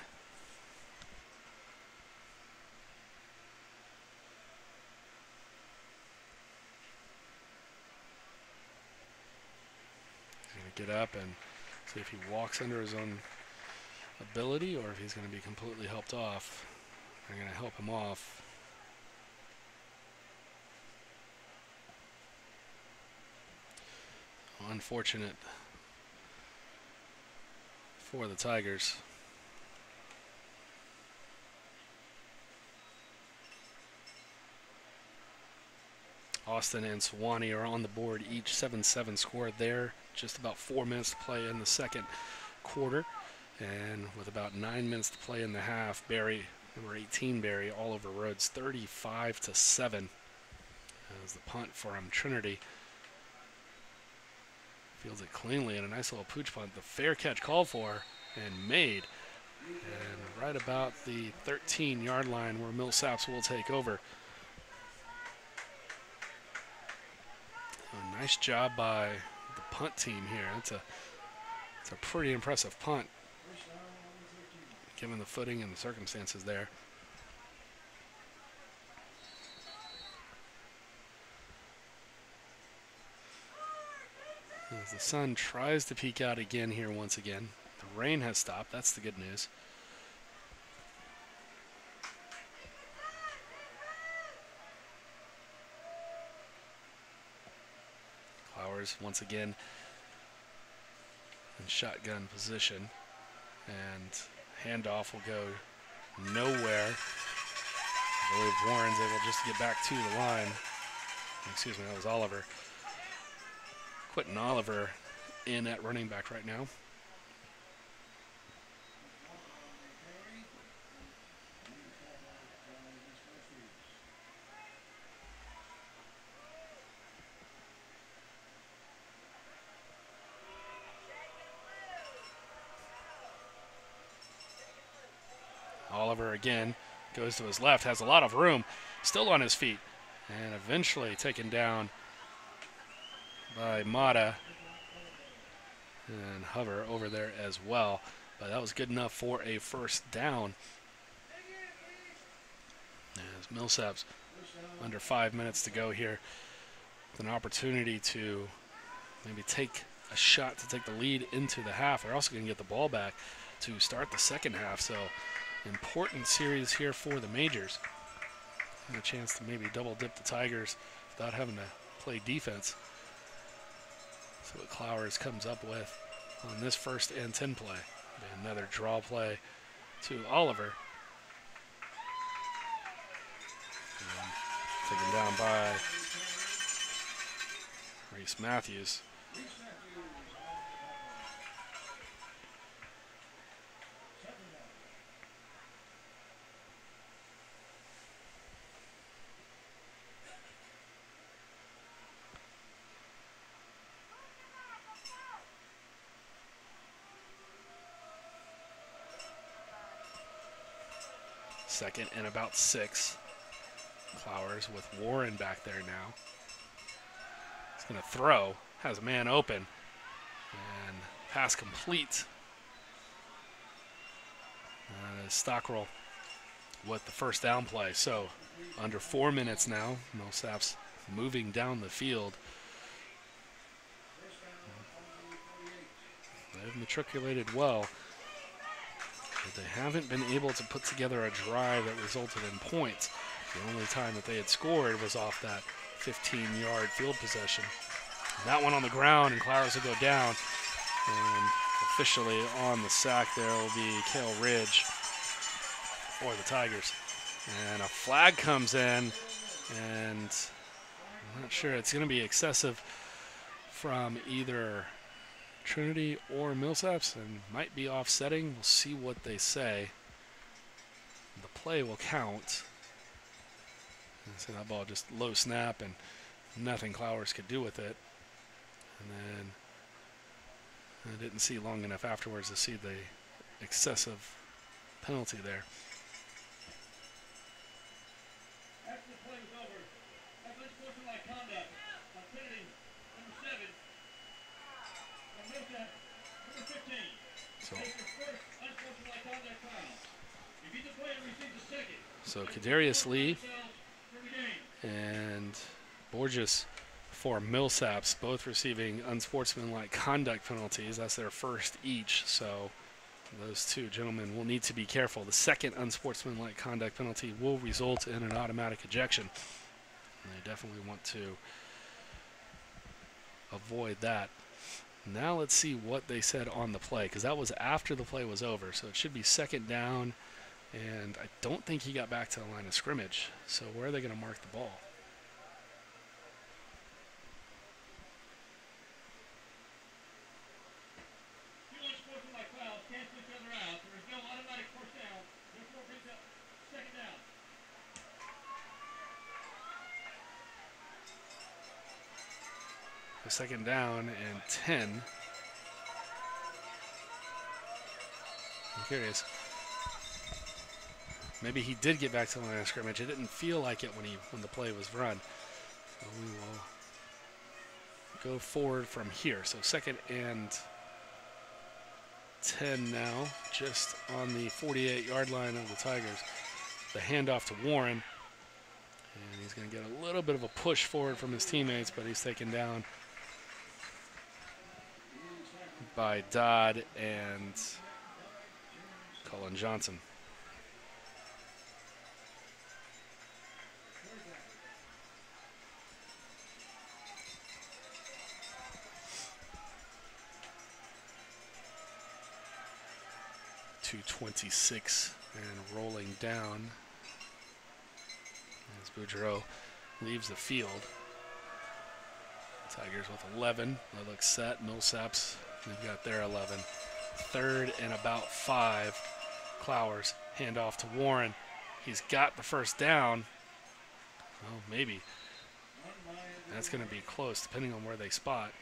Get up and see if he walks under his own ability or if he's going to be completely helped off. I'm going to help him off. Unfortunate for the Tigers. Austin and Sewanee are on the board, each 7 7 score there. Just about four minutes to play in the second quarter. And with about nine minutes to play in the half, Berry, number 18 Berry, all over Rhodes, 35 to 7. As the punt from Trinity fields it cleanly and a nice little pooch punt. The fair catch called for and made. And right about the 13 yard line where Millsaps will take over. A nice job by the punt team here. It's a it's a pretty impressive punt, given the footing and the circumstances there. As the sun tries to peek out again here once again. The rain has stopped. That's the good news. Once again in shotgun position. And handoff will go nowhere. I believe Warren's able just to get back to the line. Excuse me, that was Oliver. Quentin Oliver in at running back right now. Oliver again goes to his left, has a lot of room, still on his feet, and eventually taken down by Mata and Hover over there as well. But that was good enough for a first down. As Millsaps under five minutes to go here with an opportunity to maybe take a shot to take the lead into the half. They're also going to get the ball back to start the second half. So important series here for the majors. And a chance to maybe double dip the Tigers without having to play defense. So what Clowers comes up with on this first and 10 play. Another draw play to Oliver. And taken down by Reese Matthews. Second and about six. Clowers with Warren back there now. He's going to throw, has a man open, and pass complete. And Stockrell with the first down play. So under four minutes now, Millsaps moving down the field. They've matriculated well, but they haven't been able to put together a drive that resulted in points. The only time that they had scored was off that 15-yard field possession. That one on the ground, and Clowers will go down. And officially on the sack there will be Kale Ridge for the Tigers. And a flag comes in, and I'm not sure it's going to be excessive from either Trinity or Millsaps and might be offsetting. We'll see what they say. The play will count. So that ball just low snap and nothing Clowers could do with it. And then I didn't see long enough afterwards to see the excessive penalty there. So, so Kadarius Lee and Borges for Millsaps, both receiving unsportsmanlike conduct penalties. That's their first each. So those two gentlemen will need to be careful. The second unsportsmanlike conduct penalty will result in an automatic ejection. And they definitely want to avoid that. Now let's see what they said on the play, because that was after the play was over. So it should be second down, and I don't think he got back to the line of scrimmage. So where are they going to mark the ball? Second down and 10. I'm curious. Maybe he did get back to the line of scrimmage. It didn't feel like it when he when the play was run. So we will go forward from here. So second and 10 now, just on the 48-yard line of the Tigers. The handoff to Warren. And he's going to get a little bit of a push forward from his teammates, but he's taken down by Dodd and Colin Johnson. Two twenty-six and rolling down as Boudreau leaves the field. Tigers with 11. They look set. Millsaps They've got their 11. Third and about five. Clowers hand off to Warren. He's got the first down. Oh, maybe. That's going to be close, depending on where they spot.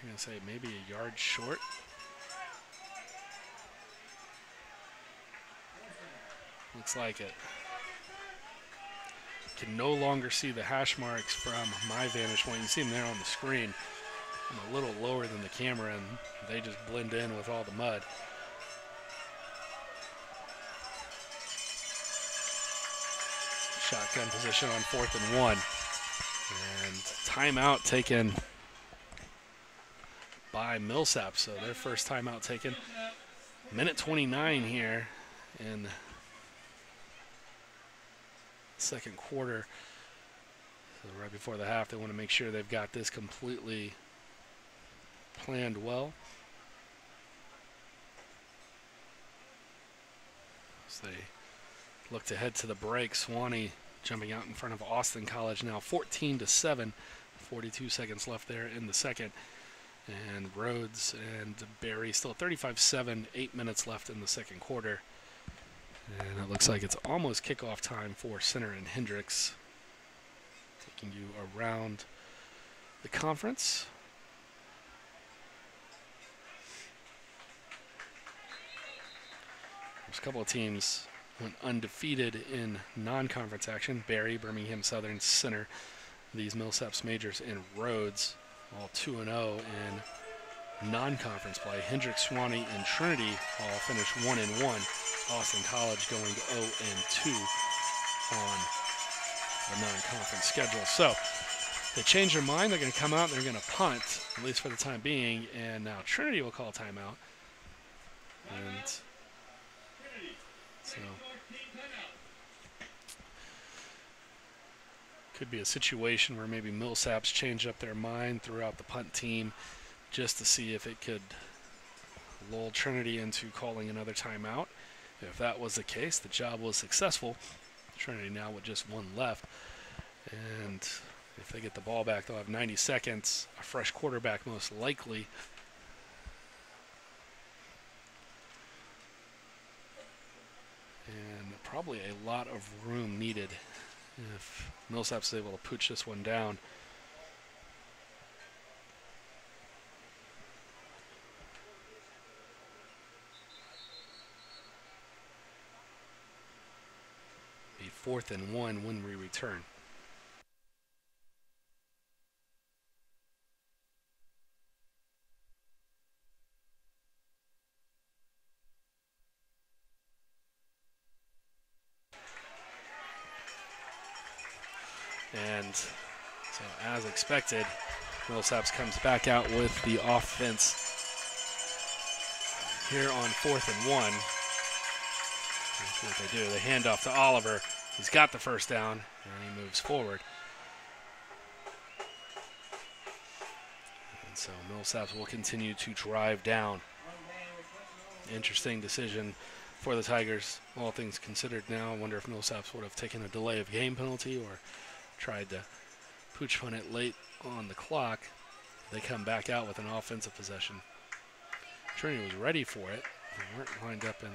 I'm going to say maybe a yard short. Looks like it can no longer see the hash marks from my vantage point. You see them there on the screen. I'm a little lower than the camera, and they just blend in with all the mud. Shotgun position on fourth and one. And timeout taken by Millsap. So their first timeout taken. Minute 29 here in second quarter. So right before the half, they want to make sure they've got this completely planned well. As they look to head to the break, Sewanee jumping out in front of Austin College now 14 to 7. 42 seconds left there in the second. And Rhodes and Berry still 35 7, 8 minutes left in the second quarter. And it looks like it's almost kickoff time for Centre and Hendrix. Taking you around the conference. There's a couple of teams went undefeated in non-conference action. Berry, Birmingham Southern, Centre. These Millsaps majors and Rhodes, all 2 and 0 in non-conference play. Hendrix, Sewanee, and Trinity all finished 1 and 1. Austin College going 0 and 2 on the non-conference schedule. So they change their mind. They're going to come out and they're going to punt, at least for the time being. And now Trinity will call timeout. And so could be a situation where maybe Millsaps change up their mind throughout the punt team just to see if it could lull Trinity into calling another timeout. If that was the case, the job was successful. Trinity now with just one left. And if they get the ball back, they'll have 90 seconds. A fresh quarterback, most likely. And probably a lot of room needed if Millsaps is able to pooch this one down. Be fourth and one when we return. And so, as expected, Millsaps comes back out with the offense here on fourth and one. See what they do. They hand off to Oliver. He's got the first down, and he moves forward. And so Millsaps will continue to drive down. Interesting decision for the Tigers, all things considered now. I wonder if Millsaps would have taken a delay of game penalty or tried to pooch punt it late on the clock. They come back out with an offensive possession. Trinity was ready for it. They weren't lined up in, in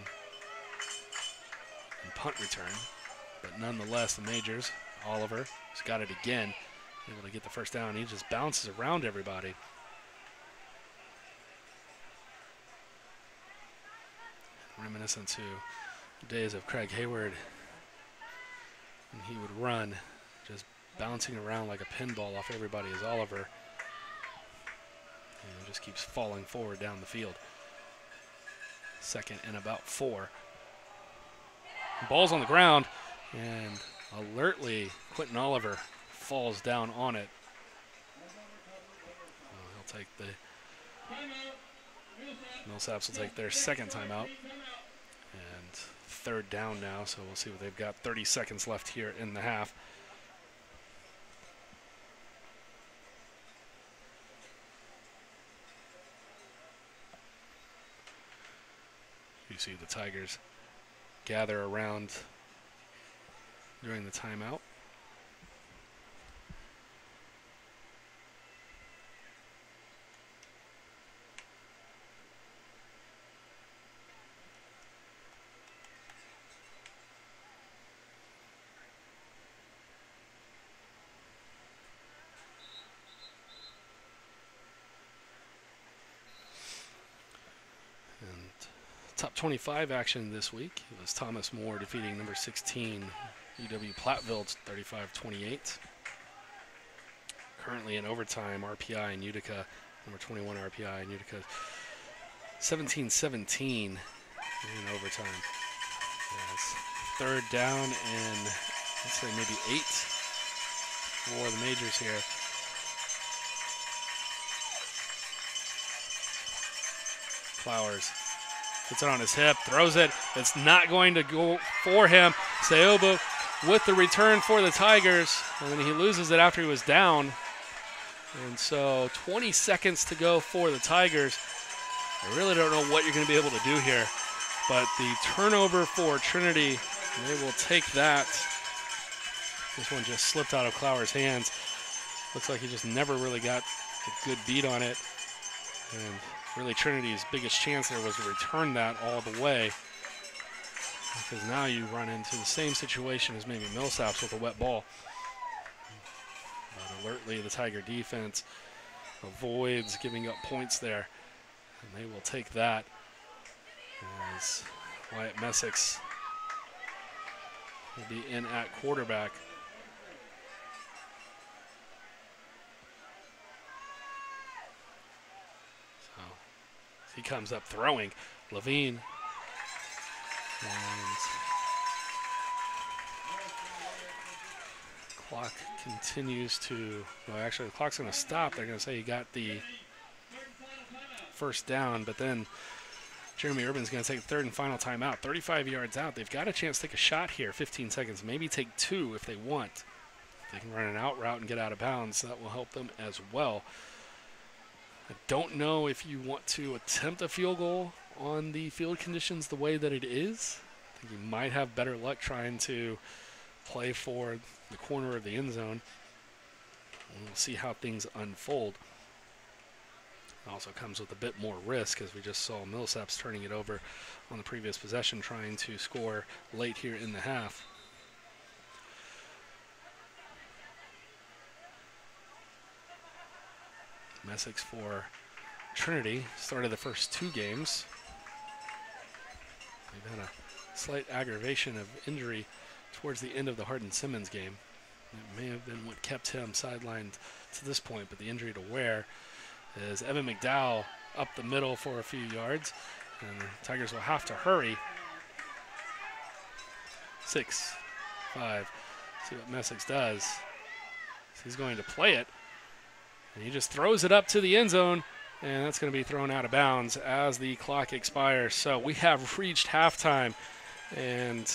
punt return. But nonetheless, the Majors, Oliver, has got it again. Able to get the first down. He just bounces around everybody. Reminiscent to days of Craig Heyward. And he would run just bouncing around like a pinball off everybody as Oliver. And just keeps falling forward down the field. Second and about four. Ball's on the ground, and alertly, Quentin Oliver falls down on it. Oh, he'll take the. Millsaps will take their second timeout. And third down now, so we'll see what they've got. 30 seconds left here in the half. You see the Tigers gather around during the timeout. And top 25 action this week it was Thomas More defeating number 16 UW Platteville 35-28. Currently in overtime, RPI and Utica, number 21 RPI and Utica 17-17 in overtime. Yes. Third down and let's say maybe eight for the majors here. Clowers Puts it on his hip, throws it. It's not going to go for him. Sayobu with the return for the Tigers. And then he loses it after he was down. And so 20 seconds to go for the Tigers. I really don't know what you're going to be able to do here. But the turnover for Trinity, they will take that. This one just slipped out of Clowers' hands. Looks like he just never really got a good beat on it. And really Trinity's biggest chance there was to return that all the way. Because now you run into the same situation as maybe Millsaps with a wet ball. But alertly, the Tiger defense avoids giving up points there. And they will take that as Wyatt Messick will be in at quarterback. So he comes up throwing. Levine. And clock continues to, well, actually, the clock's going to stop. They're going to say he got the first down, but then Jerheme Urban's going to take the third and final timeout. 35 yards out. They've got a chance to take a shot here, 15 seconds, maybe take two if they want. They can run an out route and get out of bounds, that will help them as well. I don't know if you want to attempt a field goal on the field conditions the way that it is. I think you might have better luck trying to play for the corner of the end zone. we'll see how things unfold. It also comes with a bit more risk, as we just saw Millsaps turning it over on the previous possession, trying to score late here in the half. Messick for Trinity started the first two games. They've had a slight aggravation of injury towards the end of the Hardin Simmons game. It may have been what kept him sidelined to this point, but the injury to Ware is Evan McDowell up the middle for a few yards, and the Tigers will have to hurry. Six, five. See what Messick does. He's going to play it, and he just throws it up to the end zone, and that's going to be thrown out of bounds as the clock expires. So we have reached halftime, and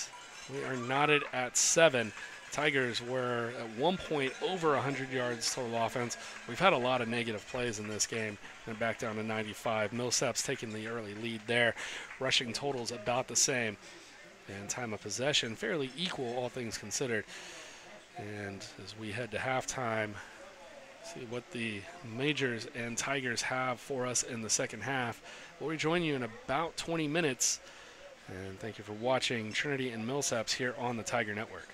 we are knotted at seven. Tigers were at one point over 100 yards total offense. We've had a lot of negative plays in this game, and back down to 95. Millsaps taking the early lead there. Rushing totals about the same, and time of possession fairly equal, all things considered. And as we head to halftime, see what the Majors and Tigers have for us in the second half. We'll rejoin you in about 20 minutes. And thank you for watching Trinity and Millsaps here on the Tiger Network.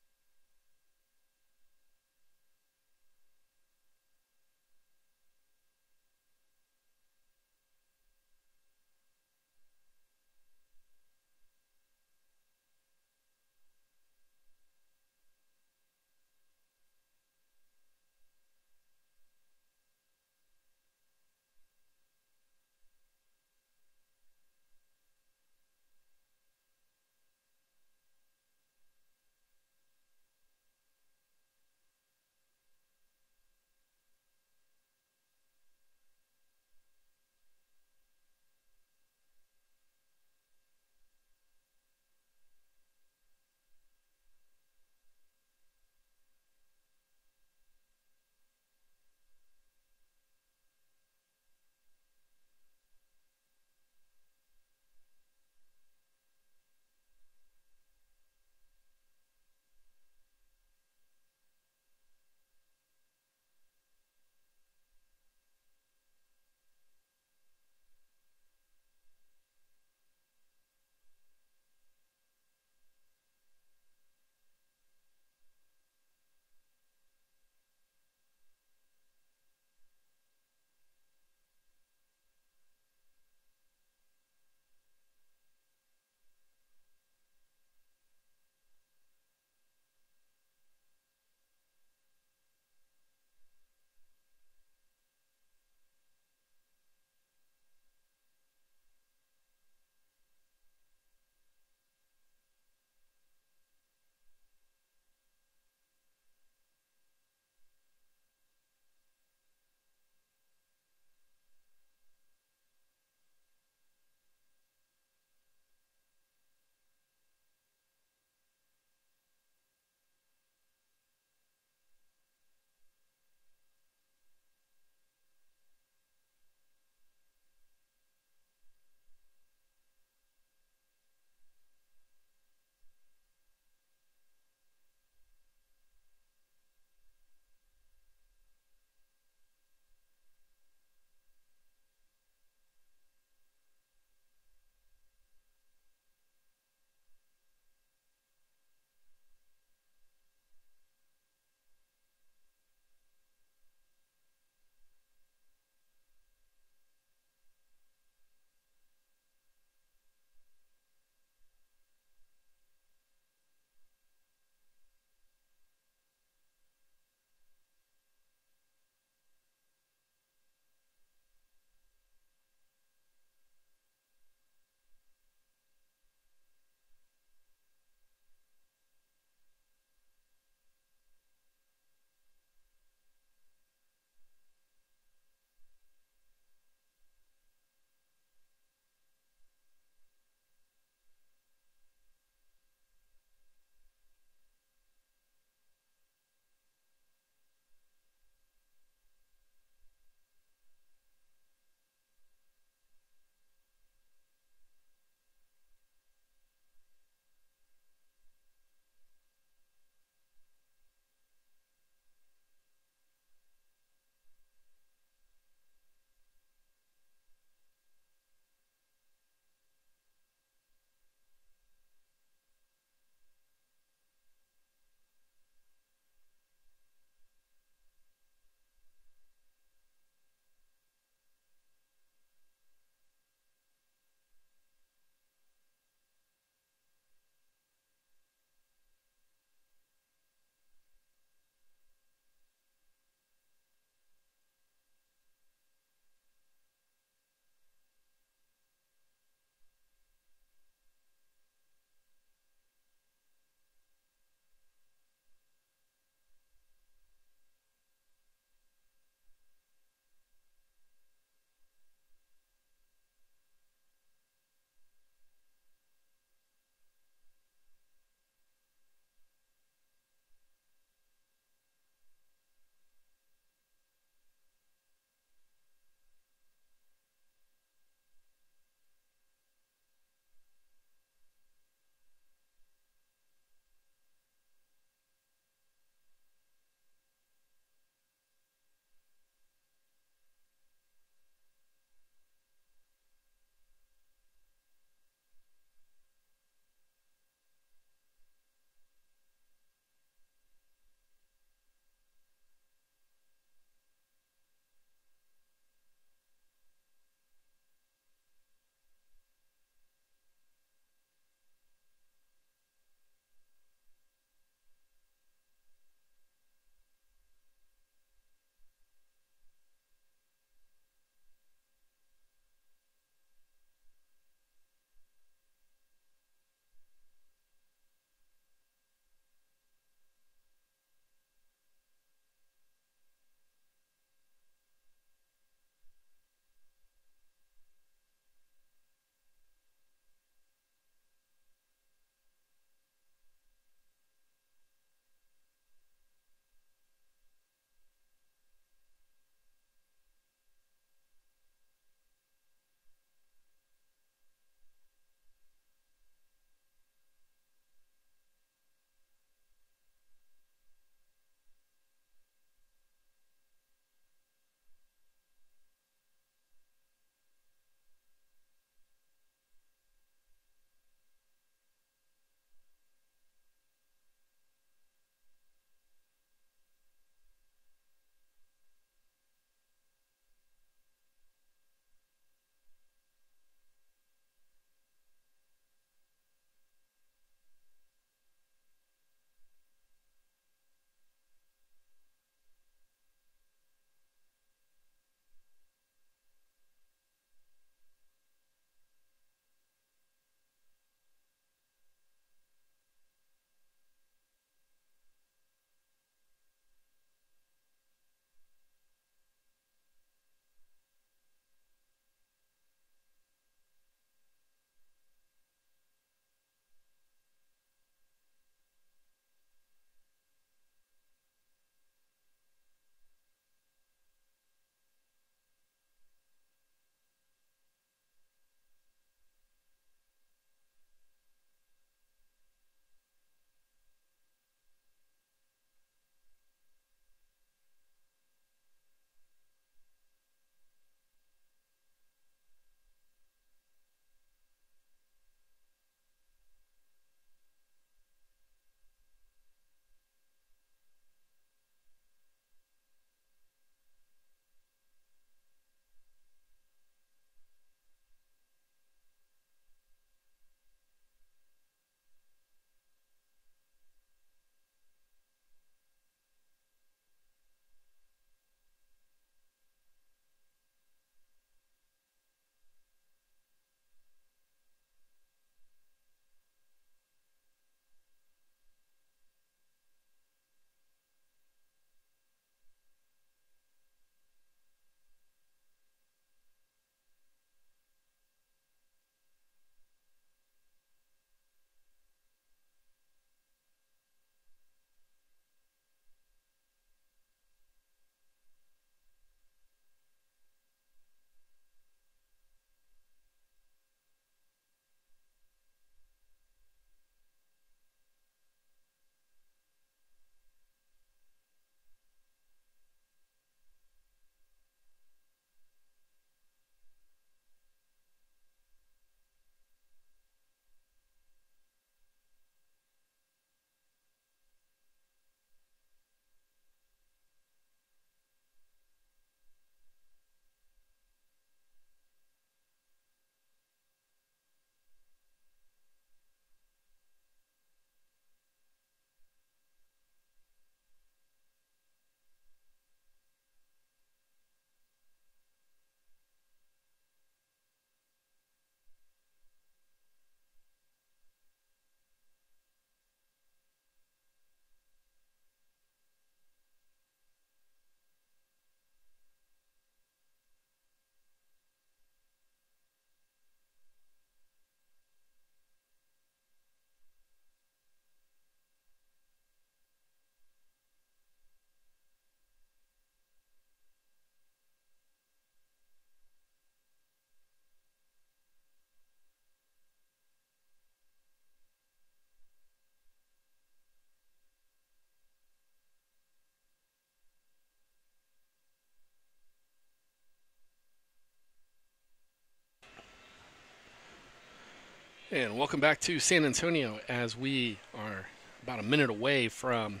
And welcome back to San Antonio as we are about a minute away from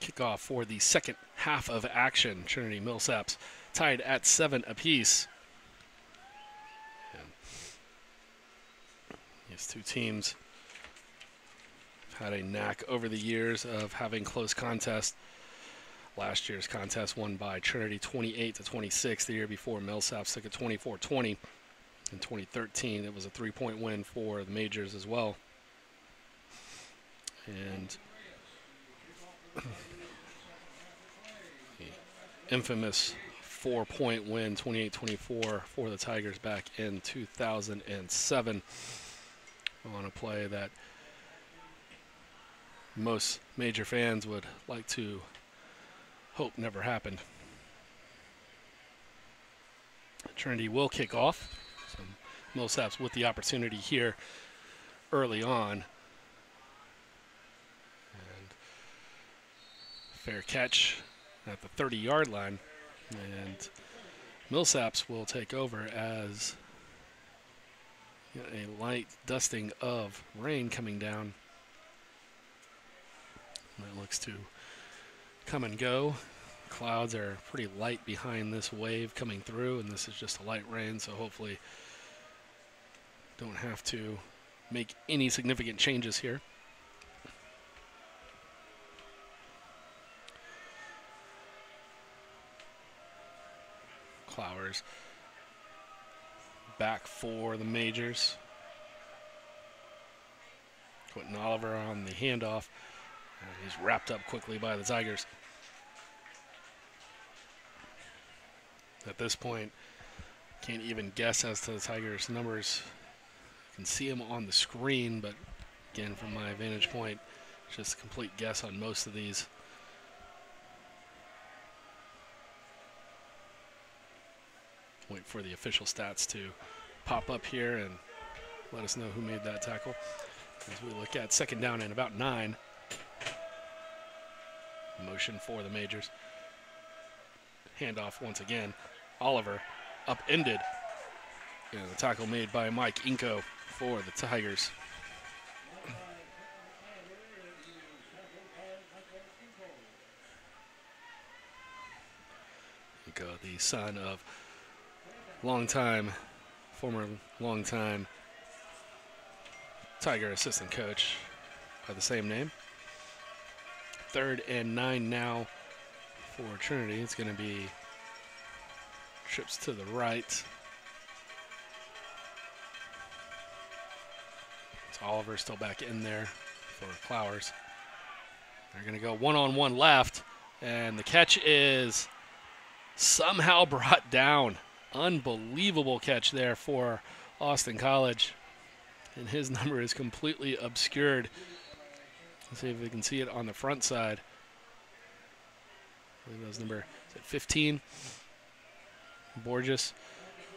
kickoff for the second half of action. Trinity Millsaps tied at seven apiece. And these two teams have had a knack over the years of having close contests. Last year's contest won by Trinity 28 to 26. The year before, Millsaps took a 24-20 in 2013. It was a three point win for the majors as well. And infamous four point win, 28 24, for the Tigers back in 2007 on a play that most major fans would like to hope never happened. Trinity will kick off. Millsaps with the opportunity here early on. And fair catch at the 30 yard line. And Millsaps will take over as a light dusting of rain coming down. That looks to come and go. Clouds are pretty light behind this wave coming through, and this is just a light rain, so hopefully don't have to make any significant changes here. Clowers back for the majors. Quentin Oliver on the handoff. And he's wrapped up quickly by the Tigers. At this point, can't even guess as to the Tigers' numbers can see them on the screen, but again, from my vantage point, just a complete guess on most of these. Wait for the official stats to pop up here and let us know who made that tackle. As we look at second down and about nine. Motion for the majors. Handoff once again. Oliver upended. And the tackle made by Mike Inko for the Tigers. Go, the son of long-time, former long-time Tiger assistant coach by the same name. Third and nine now for Trinity. It's going to be trips to the right. Oliver still back in there for Clowers. They're going to go one on one left, and the catch is somehow brought down. Unbelievable catch there for Austin College. And his number is completely obscured. Let's see if we can see it on the front side. I believe that was number 15. Borges.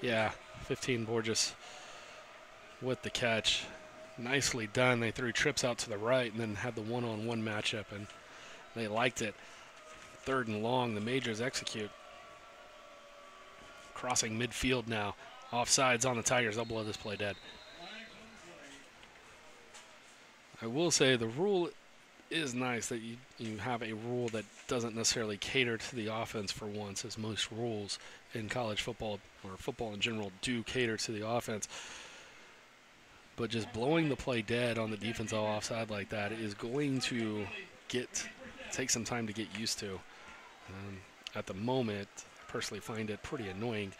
Yeah, 15 Borges with the catch nicely done. They threw trips out to the right and then had the one on one matchup, and they liked it. Third and long, the Majors execute. Crossing midfield now. Offsides on the Tigers. They'll blow this play dead. I will say the rule is nice that you, you have a rule that doesn't necessarily cater to the offense for once, as most rules in college football or football in general do cater to the offense. But just blowing the play dead on the defensive offside like that is going to get take some time to get used to. Um, at the moment, I personally find it pretty annoying.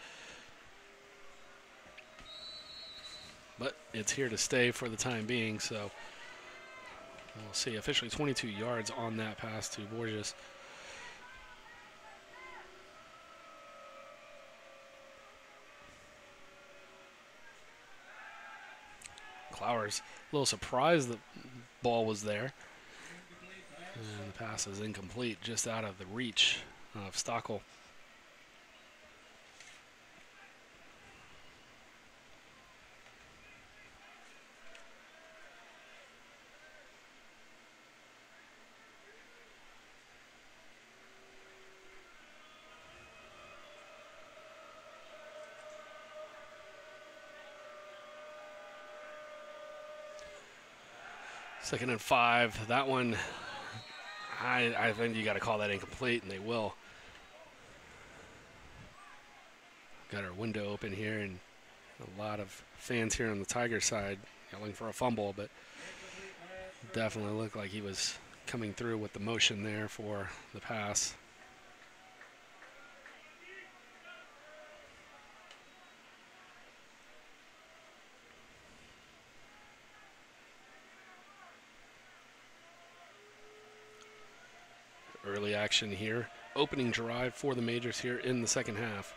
But it's here to stay for the time being, so we'll see. Officially 22 yards on that pass to Borges. Clowers a little surprised the ball was there. And the pass is incomplete, just out of the reach of Stockel. Second and five. That one, I, I think you got to call that incomplete, and they will. Got our window open here, and a lot of fans here on the Tiger side yelling for a fumble, but definitely looked like he was coming through with the motion there for the pass. Early action here. Opening drive for the Majors here in the second half.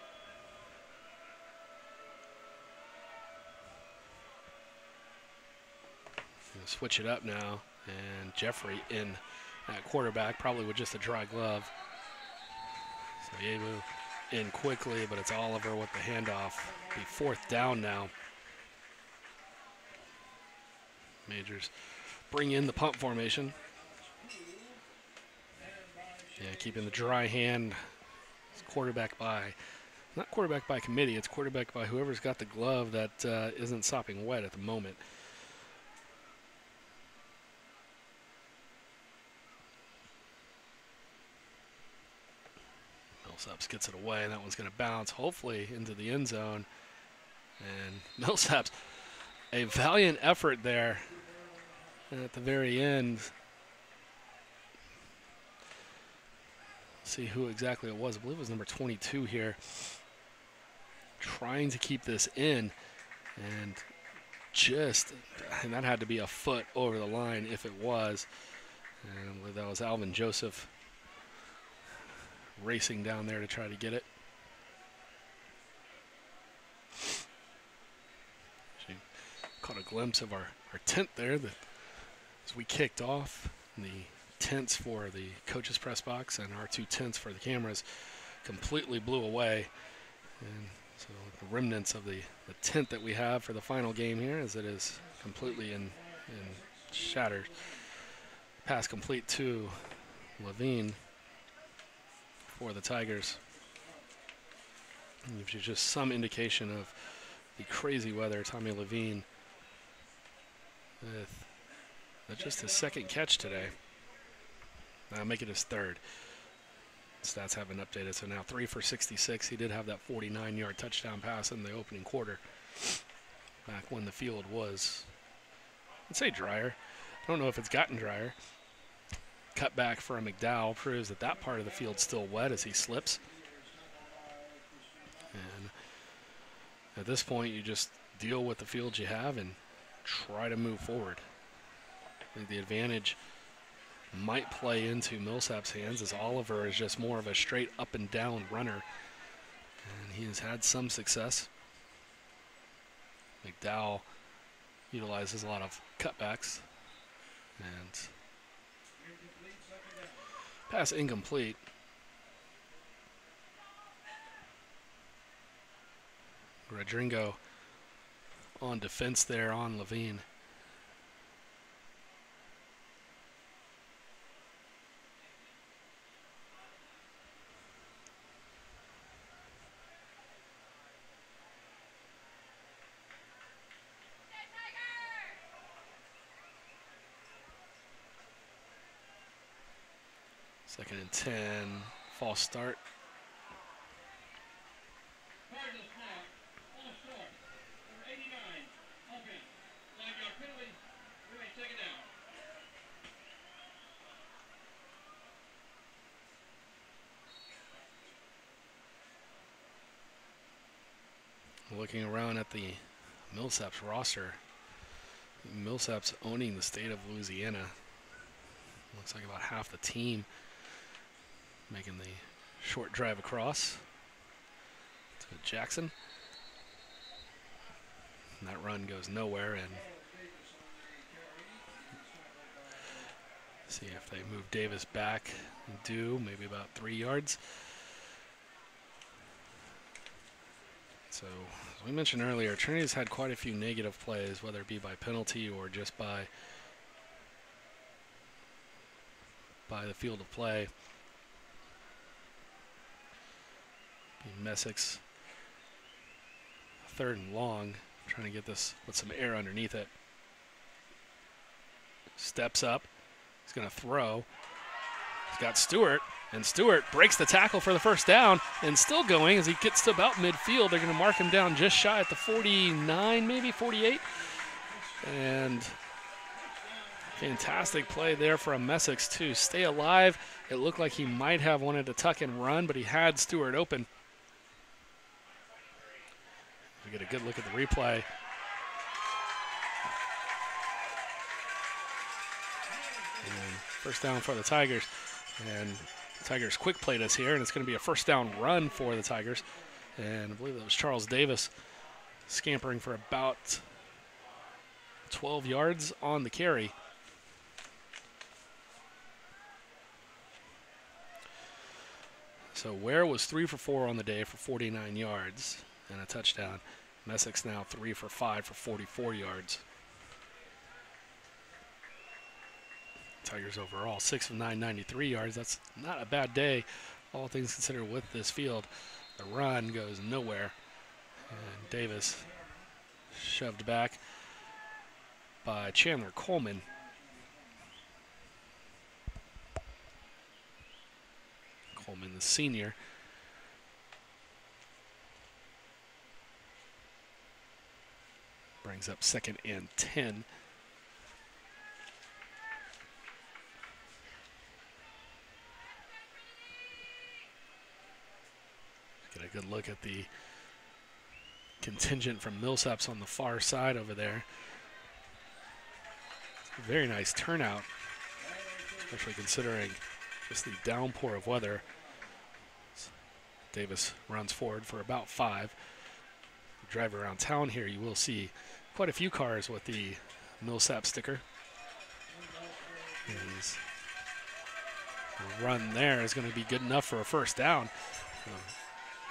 switch it up now, and Jeffrey in at quarterback, probably with just a dry glove. So Yebu in quickly, but it's Oliver with the handoff. Be fourth down now. Majors bring in the pump formation. Yeah, keeping the dry hand. It's quarterback by, not quarterback by committee. It's quarterback by whoever's got the glove that uh, not sopping wet at the moment. Millsaps gets it away, and that one's going to bounce, hopefully, into the end zone. And Millsaps, a valiant effort there at the very end. See who exactly it was. I believe it was number 22 here. Trying to keep this in, and just, and that had to be a foot over the line if it was. And that was Alvin Joseph racing down there to try to get it. She caught a glimpse of our, our tent there that as we kicked off the tents for the coaches press box and our two tents for the cameras completely blew away and so the remnants of the, the tent that we have for the final game here as it is completely in, in shattered pass complete to Levine for the Tigers. gives you just some indication of the crazy weather. Tommy Levine with just his second catch today. Now make it his third. Stats haven't updated, so now three for 66. He did have that 49-yard touchdown pass in the opening quarter, back when the field was, I'd say drier. I don't know if it's gotten drier cut back for McDowell proves that that part of the field's still wet as he slips. And at this point, you just deal with the field you have and try to move forward. I think the advantage might play into Millsap's hands as Oliver is just more of a straight up and down runner. And he has had some success. McDowell utilizes a lot of cutbacks and Pass incomplete. Rodrigo on defense there on Levine. Second and 10, false start. Looking around at the Millsaps roster, Millsaps owning the state of Louisiana. Looks like about half the team making the short drive across to Jackson. And that run goes nowhere and see if they move Davis back do maybe about three yards. So, as we mentioned earlier, Trinity's had quite a few negative plays, whether it be by penalty or just by by the field of play. Messick's third and long, trying to get this with some air underneath it. steps up. He's going to throw. He's got Stewart, and Stewart breaks the tackle for the first down and still going as he gets to about midfield. They're going to mark him down just shy at the 49, maybe 48. And fantastic play there from Messick to stay alive. It looked like he might have wanted to tuck and run, but he had Stewart open. We get a good look at the replay. And first down for the Tigers. And Tigers quick played us here, and it's going to be a first down run for the Tigers. And I believe that was Charles Davis scampering for about 12 yards on the carry. So Ware was three for four on the day for 49 yards and a touchdown. Messick's now three for five for 44 yards. Tigers overall, six of nine, 93 yards. That's not a bad day, all things considered, with this field. The run goes nowhere. And Davis shoved back by Chandler Coleman. Coleman, the senior. Brings up second and 10. Get a good look at the contingent from Millsaps on the far side over there. Very nice turnout, especially considering just the downpour of weather. Davis runs forward for about five. drive around town here, you will see quite a few cars with the Millsap sticker. His run there is going to be good enough for a first down. Um,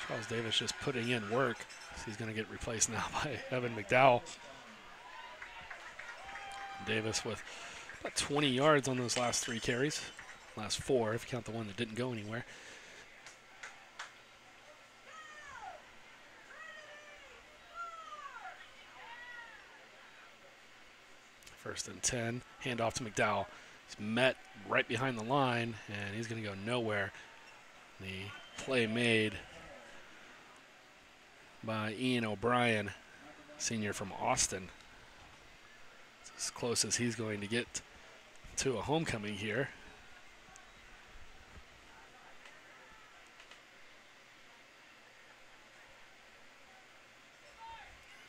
Charles Davis just putting in work. He's going to get replaced now by Evan McDowell. Davis with about 20 yards on those last three carries. Last four, if you count the one that didn't go anywhere. First and 10. Hand off to McDowell. He's met right behind the line, and he's going to go nowhere. The play made by Ian O'Brien, senior from Austin. It's as close as he's going to get to a homecoming here.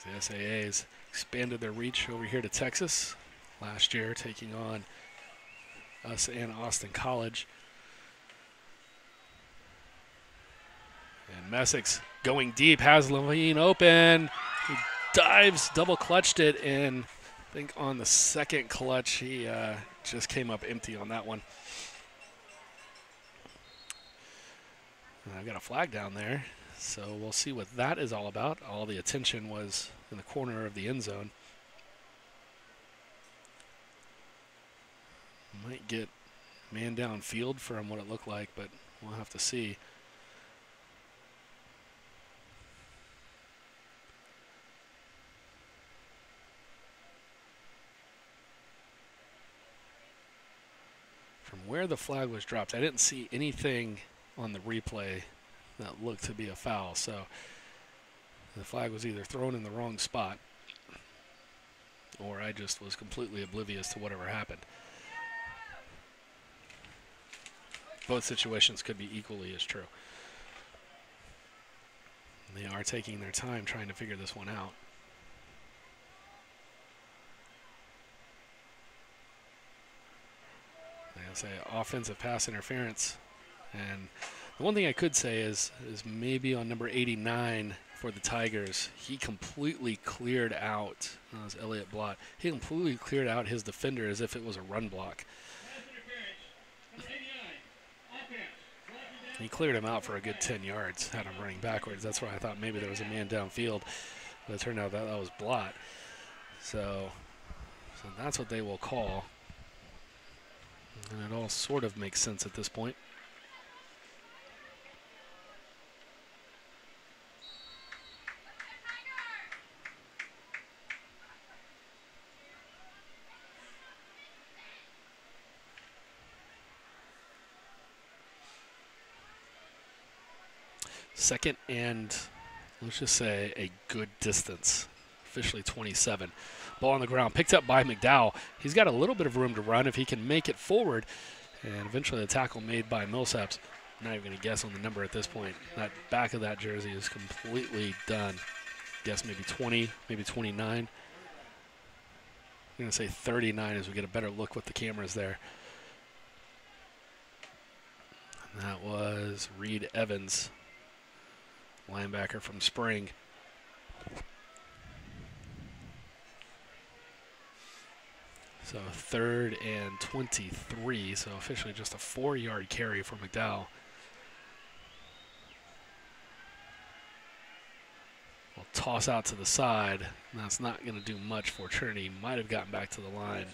The SAAs expanded their reach over here to Texas last year, taking on us and Austin College. And Messick's going deep, has Levine open. He dives, double clutched it, and I think on the second clutch, he uh, just came up empty on that one. I've got a flag down there, so we'll see what that is all about. All the attention was in the corner of the end zone. Might get man downfield from what it looked like, but we'll have to see. From where the flag was dropped, I didn't see anything on the replay that looked to be a foul. So the flag was either thrown in the wrong spot or I just was completely oblivious to whatever happened. Both situations could be equally as true. They are taking their time trying to figure this one out. I say, offensive pass interference. And the one thing I could say is is maybe on number 89 for the Tigers, he completely cleared out. Uh, that was Elliot Blott. He completely cleared out his defender as if it was a run block. He cleared him out for a good 10 yards, had him running backwards. That's why I thought maybe there was a man downfield. But it turned out that, that was Blott. So, so that's what they will call. And it all sort of makes sense at this point. Second and let's just say a good distance. Officially 27. Ball on the ground, picked up by McDowell. He's got a little bit of room to run if he can make it forward. And eventually the tackle made by Millsaps. Not even going to guess on the number at this point. That back of that jersey is completely done. Guess maybe 20, maybe 29. I'm going to say 39 as we get a better look with the cameras there. And that was Reed Evans, linebacker from Spring. So third and 23, so officially just a four yard carry for McDowell. Will toss out to the side. That's not going to do much for Trinity. Might have gotten back to the line.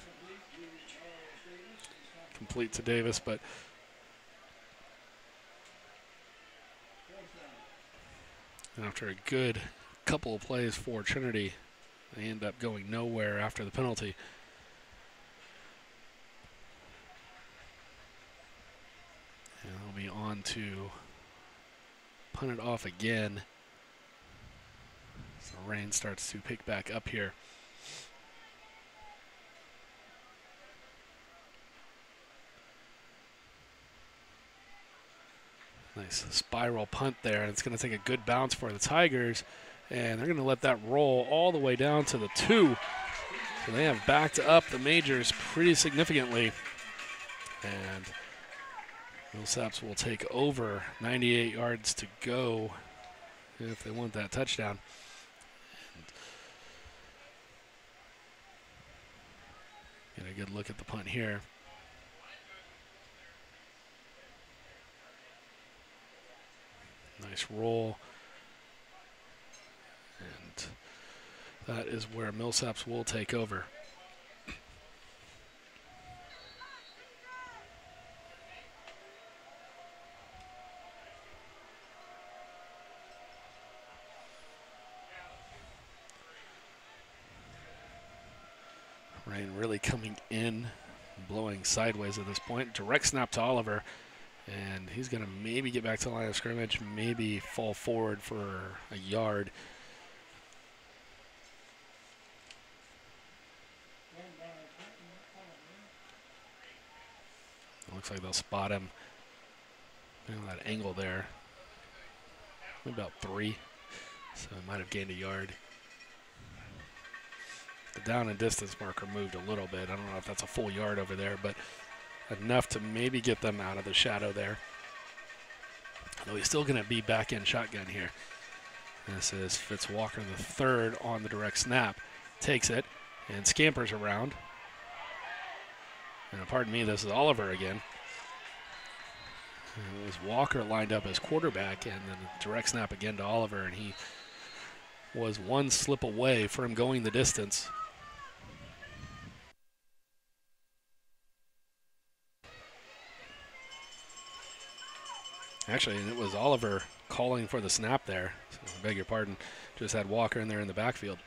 Complete to Davis, but after a good couple of plays for Trinity, they end up going nowhere after the penalty. And they'll be on to punt it off again. So rain starts to pick back up here. Nice spiral punt there, and it's going to take a good bounce for the Tigers, and they're going to let that roll all the way down to the two. So they have backed up the majors pretty significantly, and Millsaps will take over 98 yards to go if they want that touchdown. Get a good look at the punt here. Nice roll. And that is where Millsaps will take over. Rain really coming in, blowing sideways at this point. Direct snap to Oliver. And he's going to maybe get back to the line of scrimmage, maybe fall forward for a yard. It looks like they'll spot him. You know, that angle there. About three. So he might have gained a yard. The down and distance marker moved a little bit. I don't know if that's a full yard over there, but enough to maybe get them out of the shadow there. Though he's still going to be back in shotgun here. This is Fitzwalker the third on the direct snap. Takes it and scampers around. And pardon me, this is Oliver again. It was Walker lined up as quarterback, and then direct snap again to Oliver, and he was one slip away from going the distance. Actually, it was Oliver calling for the snap there. So I beg your pardon. Just had Walker in there in the backfield.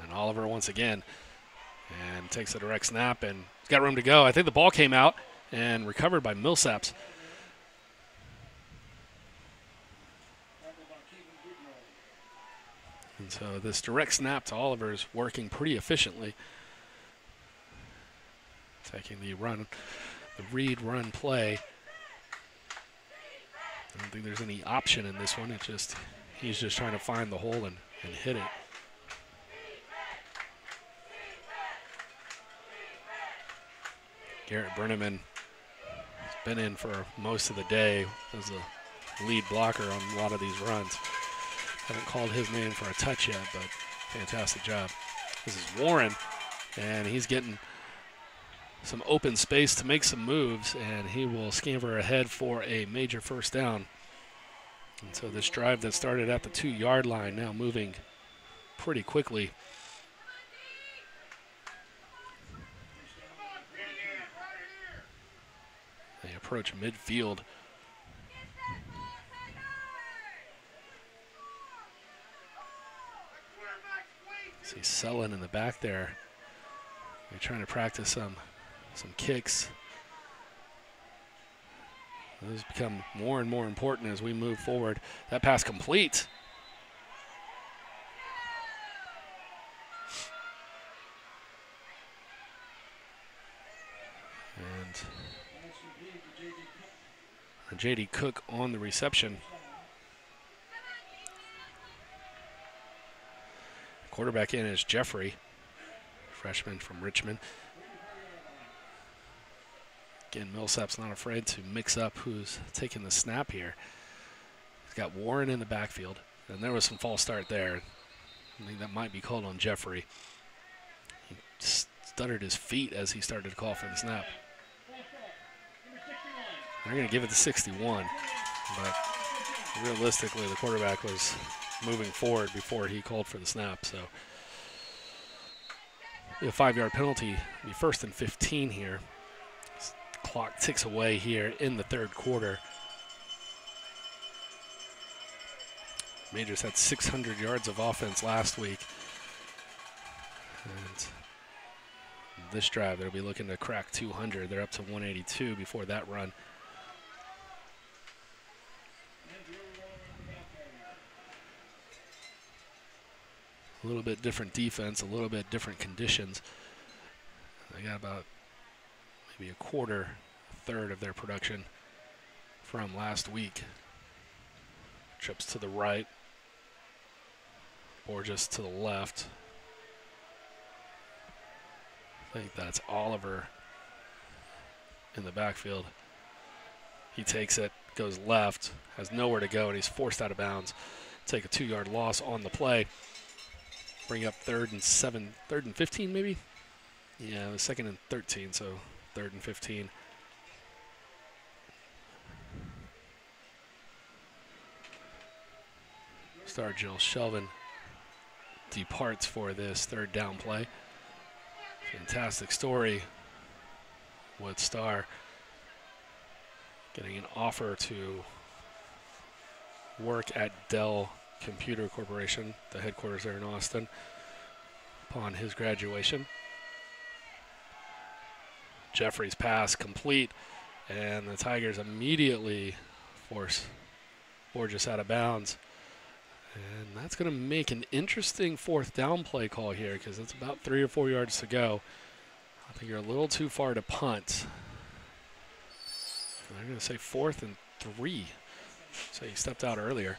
And Oliver once again and takes a direct snap and he's got room to go. I think the ball came out and recovered by Millsaps. And so this direct snap to Oliver is working pretty efficiently. Taking the run, the read run play. I don't think there's any option in this one. It's just he's just trying to find the hole and, and hit it. Garrett Brenneman has been in for most of the day as a lead blocker on a lot of these runs. Haven't called his name for a touch yet, but fantastic job. This is Warren, and he's getting some open space to make some moves, and he will scamper ahead for a major first down. And so this drive that started at the two yard line now moving pretty quickly. They approach midfield. See Sullen in the back there. They're trying to practice some some kicks. Those become more and more important as we move forward. That pass complete. And JD Cook on the reception. Quarterback in is Jeffrey, freshman from Richmond. Again, Millsap's not afraid to mix up who's taking the snap here. He's got Warren in the backfield, and there was some false start there. I think that might be called on Jeffrey. He stuttered his feet as he started to call for the snap. They're going to give it to 61, but realistically, the quarterback was moving forward before he called for the snap. So a five-yard penalty, be first and 15 here clock ticks away here in the third quarter. Majors had 600 yards of offense last week. And this drive, they'll be looking to crack 200. They're up to 182 before that run. A little bit different defense, a little bit different conditions. They got about maybe a quarter, third of their production from last week. Trips to the right, or just to the left. I think that's Oliver in the backfield. He takes it, goes left, has nowhere to go, and he's forced out of bounds. Take a two-yard loss on the play. Bring up third and seven, third and 15 maybe? Yeah, second and 13, so third and 15. Star Jill Shelvin departs for this third down play. Fantastic story with Star getting an offer to work at Dell Computer Corporation, the headquarters there in Austin, upon his graduation. Jeffrey's pass complete, and the Tigers immediately force Borges out of bounds. And that's going to make an interesting fourth down play call here because it's about three or four yards to go. I think you're a little too far to punt. I'm going to say fourth and three. So he stepped out earlier.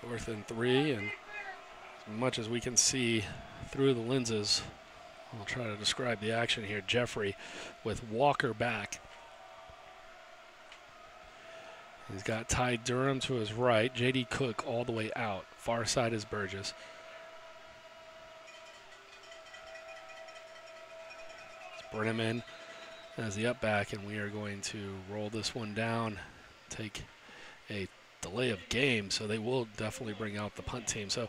Fourth and three, and as much as we can see through the lenses I'll try to describe the action here. Jeffrey with Walker back. He's got Ty Durham to his right. J.D. Cook all the way out. Far side is Burgess. Let's bring him in as the up back, and we are going to roll this one down, take a delay of game, so they will definitely bring out the punt team. So,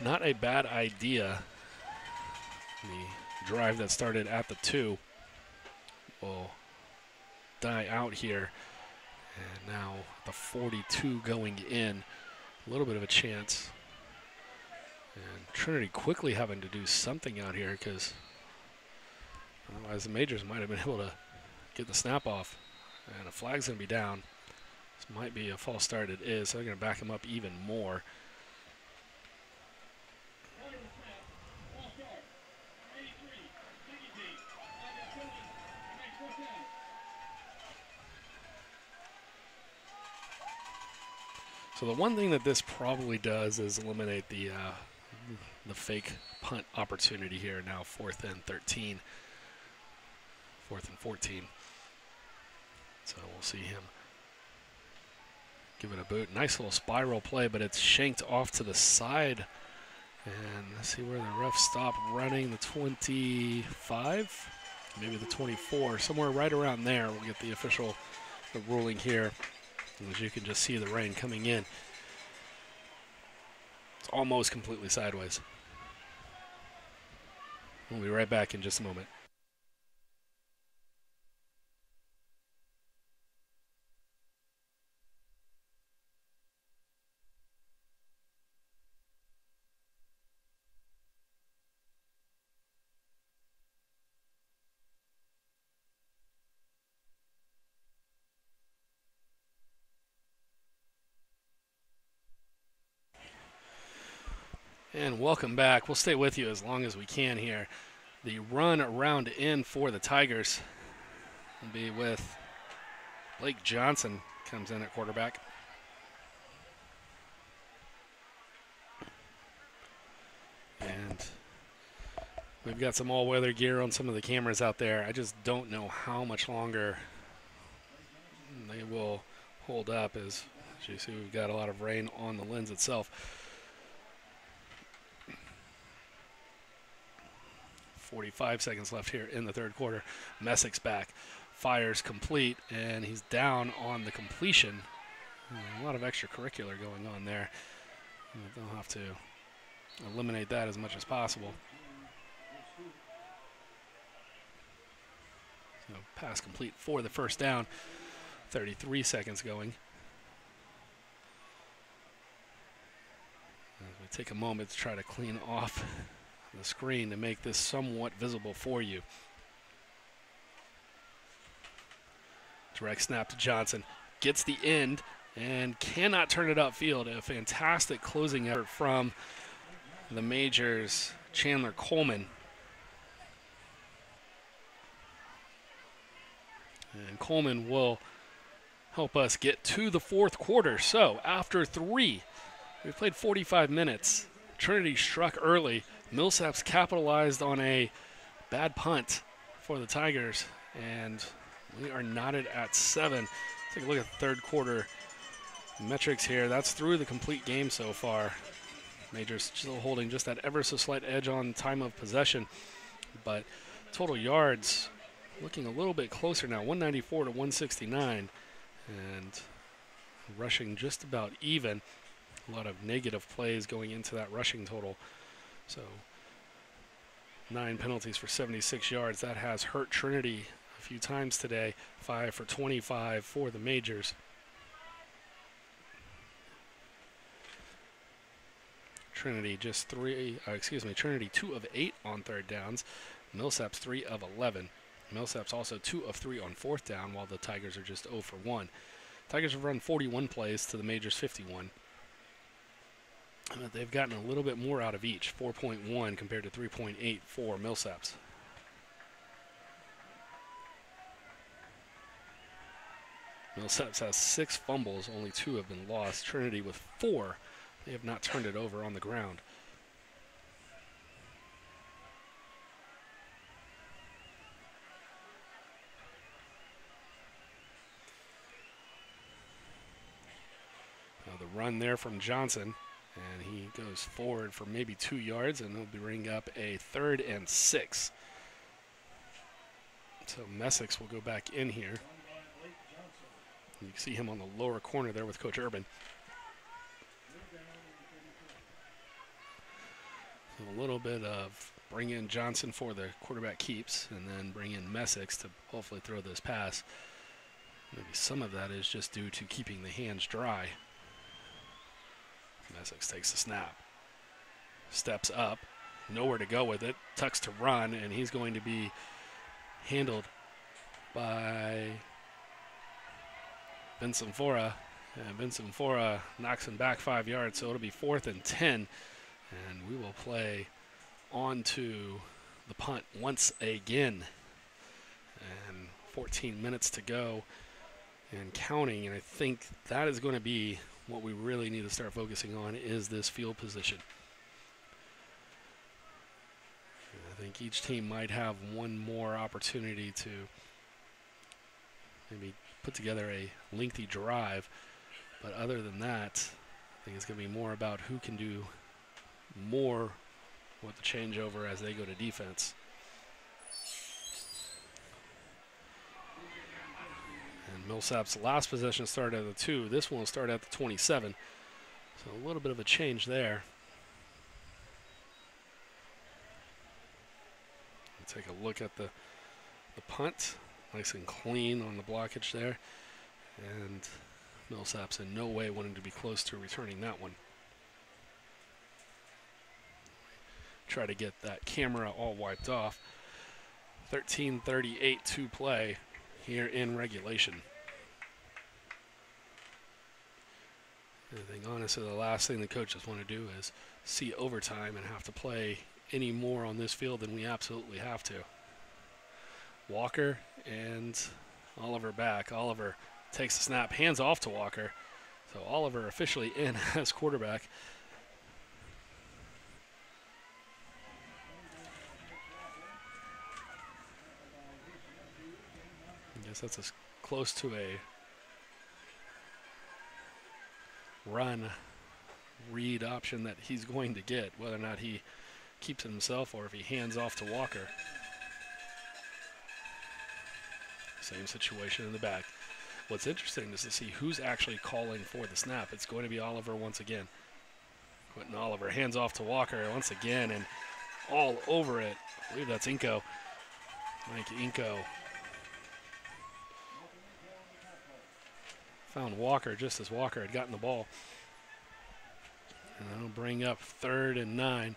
not a bad idea the drive that started at the two will die out here. And now the 42 going in. A little bit of a chance. And Trinity quickly having to do something out here because otherwise the Majors might have been able to get the snap off. And a flag's going to be down. This might be a false start. It is. So they're going to back him up even more. So the one thing that this probably does is eliminate the uh, the fake punt opportunity here. Now fourth and 13, fourth and 14. So we'll see him give it a boot. Nice little spiral play, but it's shanked off to the side. And let's see where the ref stopped running. The 25, maybe the 24, somewhere right around there. We'll get the official the ruling here. As you can just see the rain coming in. It's almost completely sideways. We'll be right back in just a moment. And welcome back. We'll stay with you as long as we can here. The run around in for the Tigers will be with Blake Johnson comes in at quarterback. And we've got some all-weather gear on some of the cameras out there. I just don't know how much longer they will hold up as, as you see we've got a lot of rain on the lens itself. 45 seconds left here in the third quarter. Messick's back, fires complete, and he's down on the completion. Hmm, a lot of extracurricular going on there. They'll have to eliminate that as much as possible. So pass complete for the first down. 33 seconds going. As we take a moment to try to clean off the screen to make this somewhat visible for you. Direct snap to Johnson. Gets the end and cannot turn it upfield. A fantastic closing effort from the Majors, Chandler Coleman. And Coleman will help us get to the fourth quarter. So after three, we played 45 minutes. Trinity struck early, Millsaps capitalized on a bad punt for the Tigers, and we are knotted at seven. Take a look at the third quarter metrics here. That's through the complete game so far. Majors still holding just that ever so slight edge on time of possession, but total yards looking a little bit closer now 194 to 169, and rushing just about even. A lot of negative plays going into that rushing total. So nine penalties for 76 yards. That has hurt Trinity a few times today. Five for 25 for the majors. Trinity just three, uh, excuse me, Trinity two of eight on third downs. Millsaps three of 11. Millsaps also two of three on fourth down, while the Tigers are just 0 for 1. Tigers have run 41 plays to the Majors 51 they've gotten a little bit more out of each 4.1 compared to 3.8 for Millsaps. Millsaps has six fumbles, only two have been lost. Trinity with four, they have not turned it over on the ground. Now the run there from Johnson. Goes forward for maybe two yards, and he'll bring up a third and six. So Messick's will go back in here. You can see him on the lower corner there with Coach Urban. A little bit of bring in Johnson for the quarterback keeps, and then bring in Messick's to hopefully throw this pass. Maybe some of that is just due to keeping the hands dry. Essex takes the snap. Steps up, nowhere to go with it, tucks to run, and he's going to be handled by Vincent Fora. And Vincent Fora knocks him back five yards, so it'll be fourth and 10. And we will play on to the punt once again. And 14 minutes to go and counting. And I think that is going to be what we really need to start focusing on is this field position. I think each team might have one more opportunity to maybe put together a lengthy drive, but other than that, I think it's going to be more about who can do more with the changeover as they go to defense. Millsap's last possession started at the 2. This one will start at the 27. So a little bit of a change there. We'll take a look at the, the punt. Nice and clean on the blockage there. And Millsaps in no way wanting to be close to returning that one. Try to get that camera all wiped off. 13:38 to play here in regulation. I think honestly, the last thing the coaches want to do is see overtime and have to play any more on this field than we absolutely have to. Walker and Oliver back. Oliver takes the snap, hands off to Walker. So Oliver officially in as quarterback. Guess that's as close to a run read option that he's going to get, whether or not he keeps it himself or if he hands off to Walker. Same situation in the back. What's interesting is to see who's actually calling for the snap. It's going to be Oliver once again. Quentin Oliver hands off to Walker once again and all over it. I believe that's Inko. Mike Inko found Walker just as Walker had gotten the ball. And that'll bring up third and nine.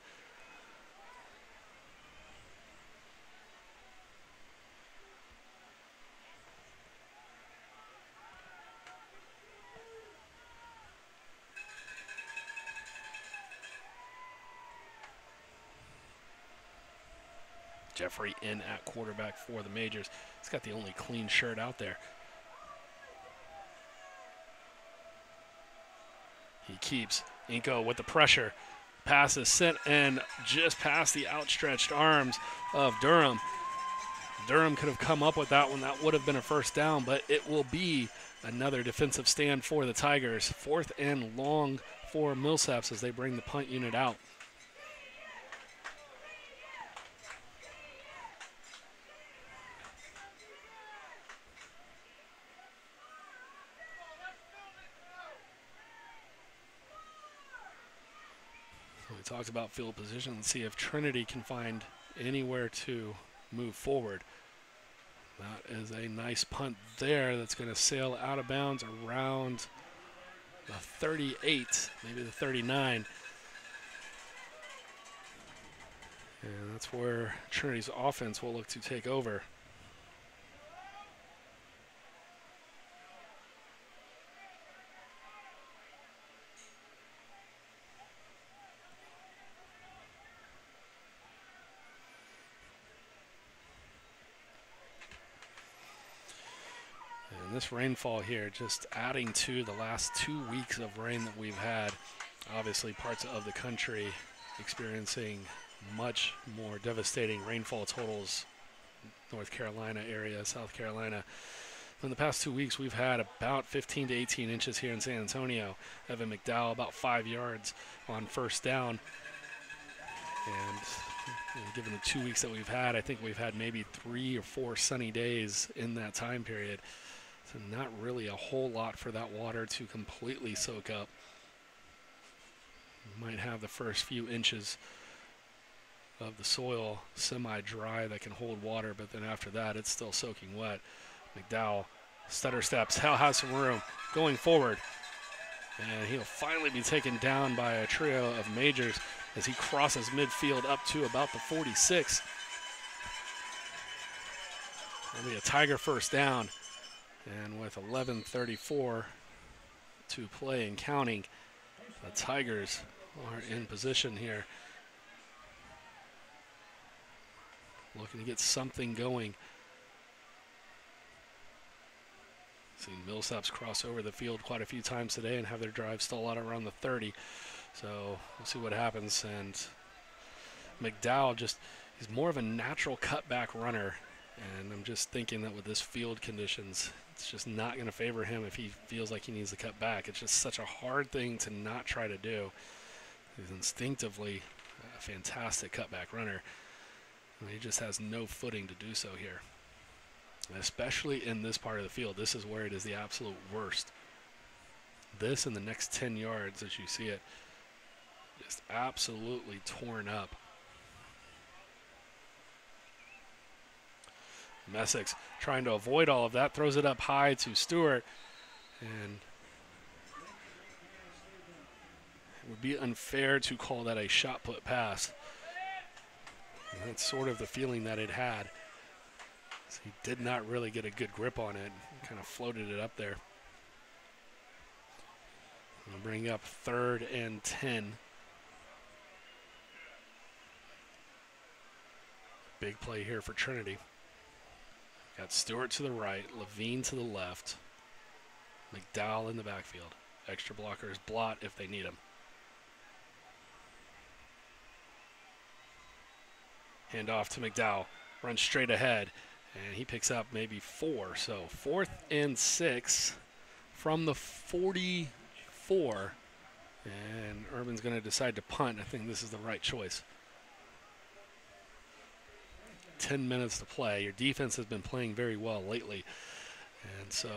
Jeffrey in at quarterback for the Majors. He's got the only clean shirt out there. He keeps Inko with the pressure. Pass is sent and just past the outstretched arms of Durham. Durham could have come up with that one. That would have been a first down, but it will be another defensive stand for the Tigers. Fourth and long for Millsaps as they bring the punt unit out. Talked about field position and see if Trinity can find anywhere to move forward. That is a nice punt there that's going to sail out of bounds around the 38, maybe the 39. And that's where Trinity's offense will look to take over. This rainfall here just adding to the last two weeks of rain that we've had. Obviously, parts of the country experiencing much more devastating rainfall totals. North Carolina area, South Carolina. In the past two weeks, we've had about 15 to 18 inches here in San Antonio. Evan McDowell about five yards on first down. And given the two weeks that we've had, I think we've had maybe three or four sunny days in that time period. So not really a whole lot for that water to completely soak up. You might have the first few inches of the soil semi-dry that can hold water, but then after that, it's still soaking wet. McDowell stutter steps, Hal has some room going forward. And he'll finally be taken down by a trio of majors as he crosses midfield up to about the 46. That'll be a Tiger first down. And with 11.34 to play and counting, the Tigers are in position here. Looking to get something going. Seen Millsaps cross over the field quite a few times today and have their drive stall out around the 30. So we'll see what happens. And McDowell just, he's more of a natural cutback runner. And I'm just thinking that with this field conditions, it's just not going to favor him if he feels like he needs to cut back. It's just such a hard thing to not try to do. He's instinctively a fantastic cutback runner. And he just has no footing to do so here. And especially in this part of the field, this is where it is the absolute worst. This and the next 10 yards, as you see it, just absolutely torn up. Messick trying to avoid all of that, throws it up high to Stewart, and it would be unfair to call that a shot put pass. And that's sort of the feeling that it had. So he did not really get a good grip on it, kind of floated it up there. We'll bring up third and 10. Big play here for Trinity. Got Stewart to the right, Levine to the left, McDowell in the backfield. Extra blockers blot if they need him. Hand off to McDowell. Runs straight ahead. And he picks up maybe four. So fourth and six from the 44. And Urban's going to decide to punt. I think this is the right choice. 10 minutes to play. Your defense has been playing very well lately. And so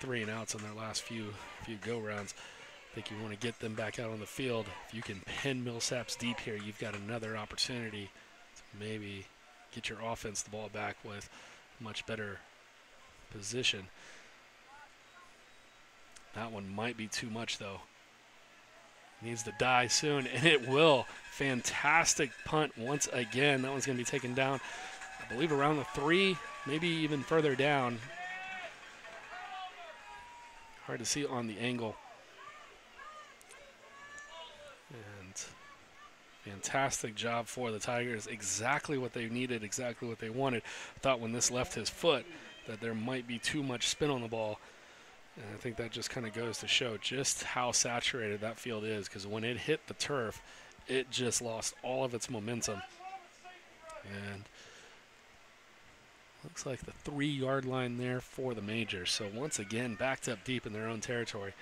three and outs on their last few few go rounds. I think you want to get them back out on the field. If you can pin Millsaps deep here, you've got another opportunity to maybe get your offense the ball back with much better position. That one might be too much though. Needs to die soon, and it will. Fantastic punt once again. That one's going to be taken down, I believe, around the three, maybe even further down. Hard to see on the angle. And fantastic job for the Tigers. Exactly what they needed, exactly what they wanted. Thought when this left his foot that there might be too much spin on the ball. And I think that just kind of goes to show just how saturated that field is because when it hit the turf, it just lost all of its momentum. And Looks like the three yard line there for the Majors. So once again, backed up deep in their own territory.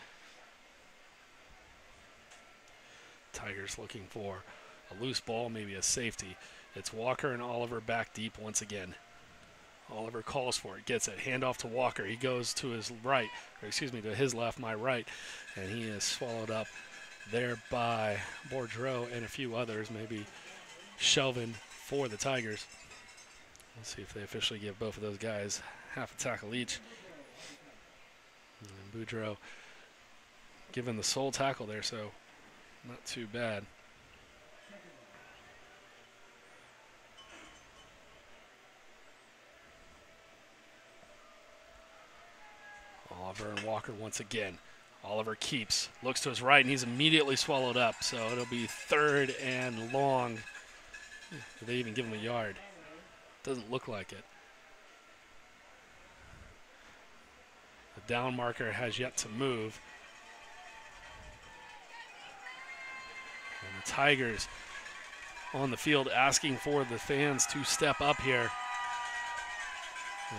Tigers looking for a loose ball, maybe a safety. It's Walker and Oliver back deep once again. Oliver calls for it, gets it, handoff to Walker. He goes to his right, or excuse me, to his left, my right, and he is swallowed up there by Boudreau and a few others, maybe Shelvin for the Tigers. Let's see if they officially give both of those guys half a tackle each. And given the sole tackle there, so not too bad. And Walker once again. Oliver keeps, looks to his right, and he's immediately swallowed up. So it'll be third and long. Did they even give him a yard? Doesn't look like it. The down marker has yet to move. And the Tigers on the field asking for the fans to step up here.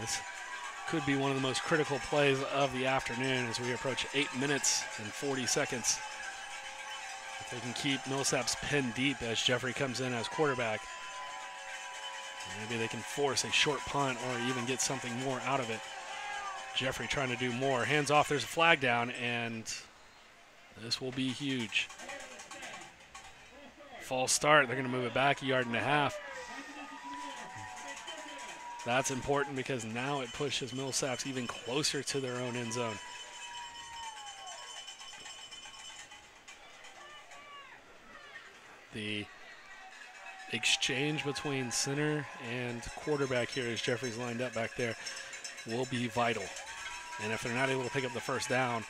This could be one of the most critical plays of the afternoon as we approach 8 minutes and 40 seconds. If they can keep Millsaps pinned deep as Jeffrey comes in as quarterback. Maybe they can force a short punt or even get something more out of it. Jeffrey trying to do more. Hands off, there's a flag down, and this will be huge. False start, they're going to move it back a yard and a half. That's important because now it pushes Millsaps even closer to their own end zone. The exchange between center and quarterback here as Jeffrey's lined up back there will be vital. And if they're not able to pick up the first down,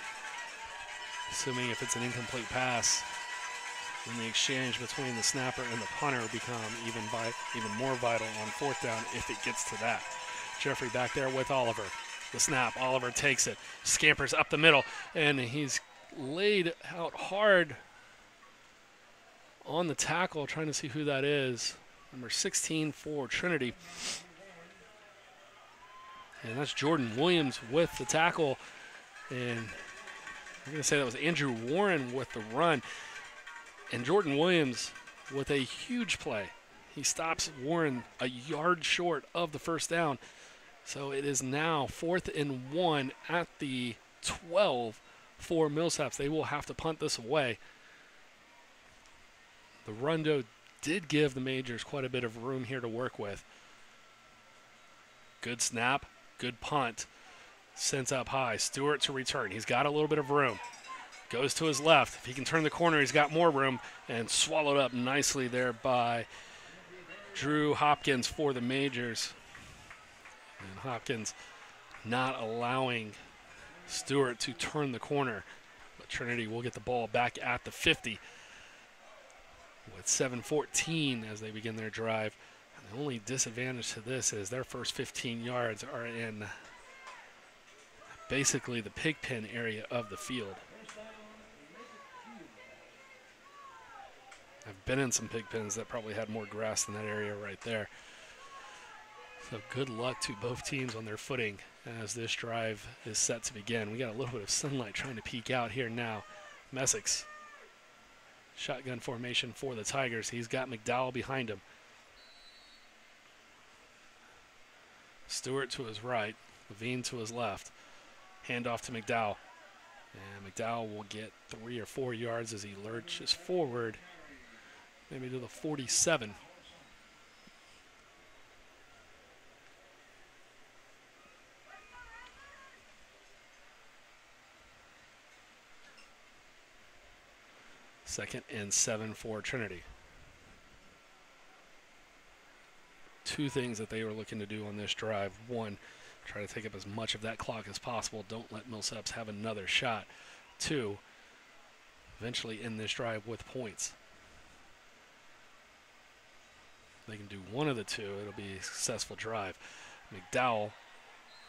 assuming if it's an incomplete pass, then the exchange between the snapper and the punter become even even more vital on fourth down if it gets to that. Jeffrey back there with Oliver. The snap, Oliver takes it, scampers up the middle, and he's laid out hard on the tackle, trying to see who that is. Number 16 for Trinity. And that's Jordan Williams with the tackle. And I'm going to say that was Andrew Warren with the run. And Jordan Williams with a huge play. He stops Warren a yard short of the first down. So it is now fourth and one at the 12 for Millsaps. They will have to punt this away the Rundo did give the Majors quite a bit of room here to work with. Good snap, good punt. Sends up high. Stewart to return. He's got a little bit of room. Goes to his left. If he can turn the corner, he's got more room. And swallowed up nicely there by Drew Hopkins for the Majors. And Hopkins not allowing Stewart to turn the corner. But Trinity will get the ball back at the 50. with 7:14 as they begin their drive. And the only disadvantage to this is their first 15 yards are in basically the pig pen area of the field. I've been in some pig pens that probably had more grass than that area right there. So good luck to both teams on their footing as this drive is set to begin. We got a little bit of sunlight trying to peek out here now. Messick, shotgun formation for the Tigers. He's got McDowell behind him. Stewart to his right, Levine to his left. Handoff to McDowell. And McDowell will get three or four yards as he lurches forward, maybe to the 47. Second and seven for Trinity. Two things that they were looking to do on this drive. One, try to take up as much of that clock as possible. Don't let Millsaps have another shot. Two, eventually end this drive with points. They can do one of the two, it'll be a successful drive. McDowell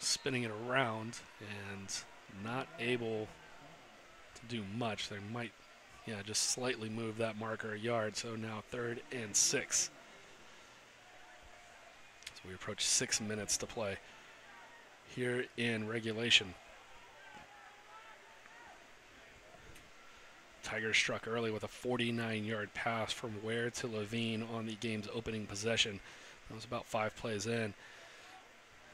spinning it around and not able to do much. They might yeah, just slightly move that marker a yard. So now third and six. So we approach six minutes to play here in regulation. Tigers struck early with a 49 yard pass from Ware to Levine on the game's opening possession. That was about five plays in.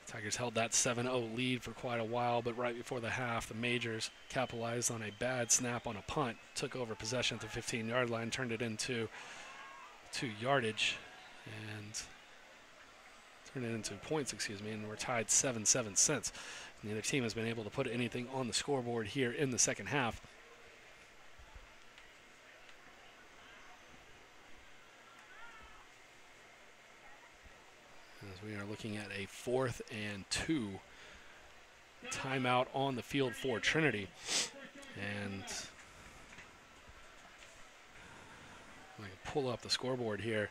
Tigers held that 7 0 lead for quite a while, but right before the half, the Majors capitalized on a bad snap on a punt, took over possession at the 15 yard line, turned it into two yardage, and turned it into points, excuse me, and we're tied 7 7 since. Neither team has been able to put anything on the scoreboard here in the second half. We are looking at a fourth and two timeout on the field for Trinity. And I can pull up the scoreboard here.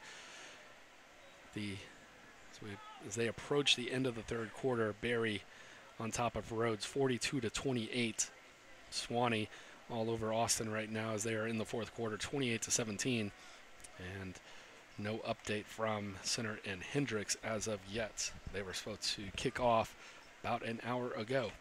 The as, we, as they approach the end of the third quarter, Berry on top of Rhodes 42 to 28. Sewanee all over Austin right now as they are in the fourth quarter 28 to 17. And no update from Centre and Hendrix as of yet. They were supposed to kick off about an hour ago.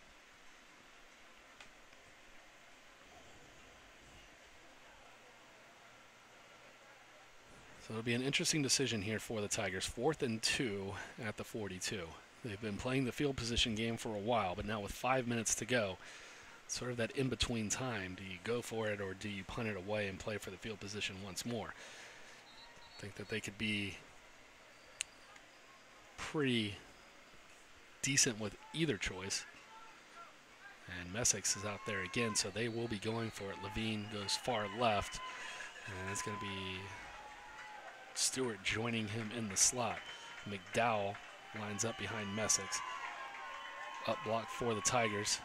So it'll be an interesting decision here for the Tigers. Fourth and two at the 42. They've been playing the field position game for a while, but now with five minutes to go, sort of that in between time. Do you go for it or do you punt it away and play for the field position once more? Think that they could be pretty decent with either choice. And Messick is out there again, so they will be going for it. Levine goes far left, and it's going to be Stewart joining him in the slot. McDowell lines up behind Messick. Up block for the Tigers.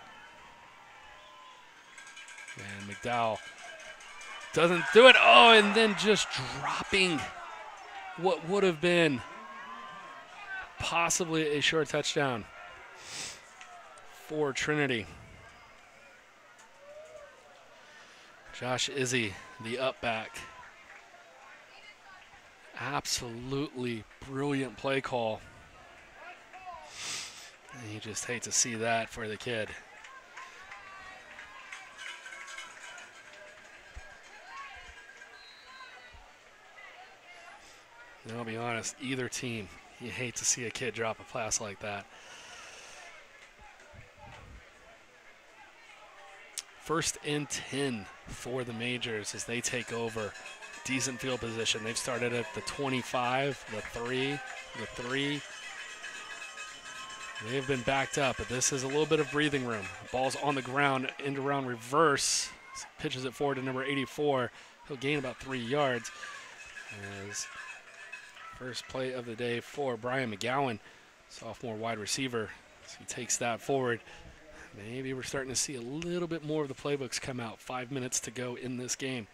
And McDowell doesn't do it. Oh, and then just dropping what would have been possibly a short touchdown for Trinity. Josh Izzy, the up back. Absolutely brilliant play call. And you just hate to see that for the kid. And I'll be honest, either team, you hate to see a kid drop a pass like that. First and 10 for the Majors as they take over. Decent field position. They've started at the 25, the 3, the 3. They've been backed up, but this is a little bit of breathing room. Ball's on the ground, end around reverse. Pitches it forward to number 84. He'll gain about three yards as First play of the day for Brian McGowan, sophomore wide receiver. So he takes that forward. Maybe we're starting to see a little bit more of the playbooks come out. Five minutes to go in this game.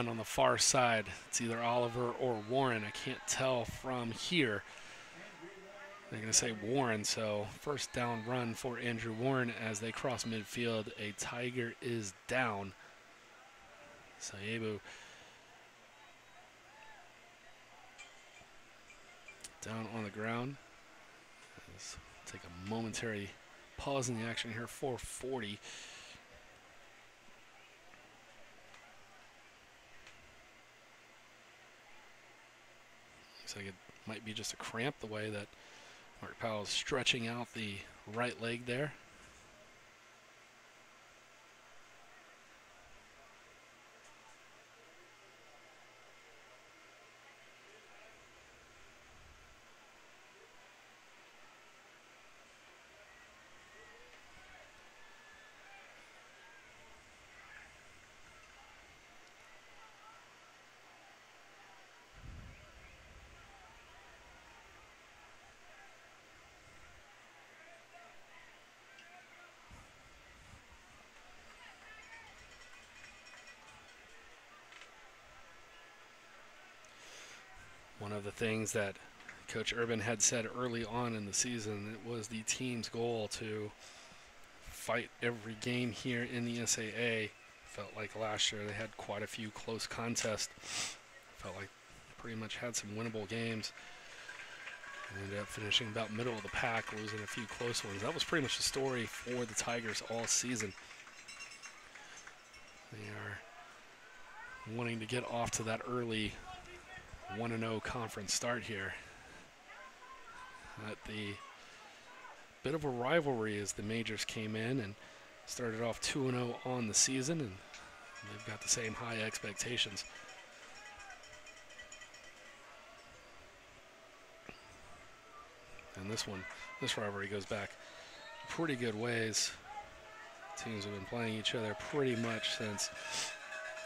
Run on the far side. It's either Oliver or Warren. I can't tell from here. They're going to say Warren, so first down run for Andrew Warren as they cross midfield. A Tiger is down. Sayebu down on the ground. Let's take a momentary pause in the action here. 440. Looks like it might be just a cramp the way that Mark Powell is stretching out the right leg there. Things that Coach Urban had said early on in the season. It was the team's goal to fight every game here in the SAA. Felt like last year they had quite a few close contests. Felt like pretty much had some winnable games. Ended up finishing about middle of the pack, losing a few close ones. That was pretty much the story for the Tigers all season. They are wanting to get off to that early 1 0 conference start here. At the bit of a rivalry as the majors came in and started off 2 0 on the season, and they've got the same high expectations. And this one, this rivalry goes back pretty good ways. Teams have been playing each other pretty much since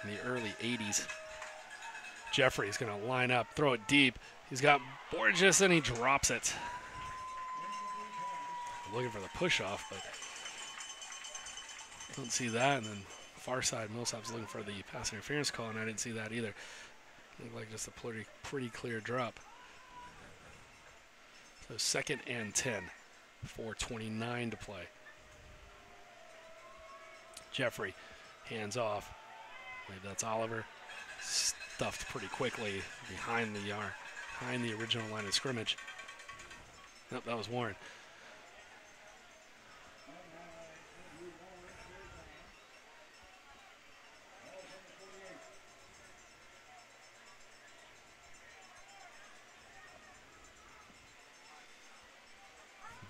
the early 80s. Jeffrey's going to line up, throw it deep. He's got Borges and he drops it. Looking for the push off, but don't see that. And then far side, Millsap's looking for the pass interference call, and I didn't see that either. Looked like just a pretty, pretty clear drop. So second and 10, 4.29 to play. Jeffrey, hands off. I believe that's Oliver stuffed pretty quickly behind the yard, behind the original line of scrimmage. Nope, that was Warren.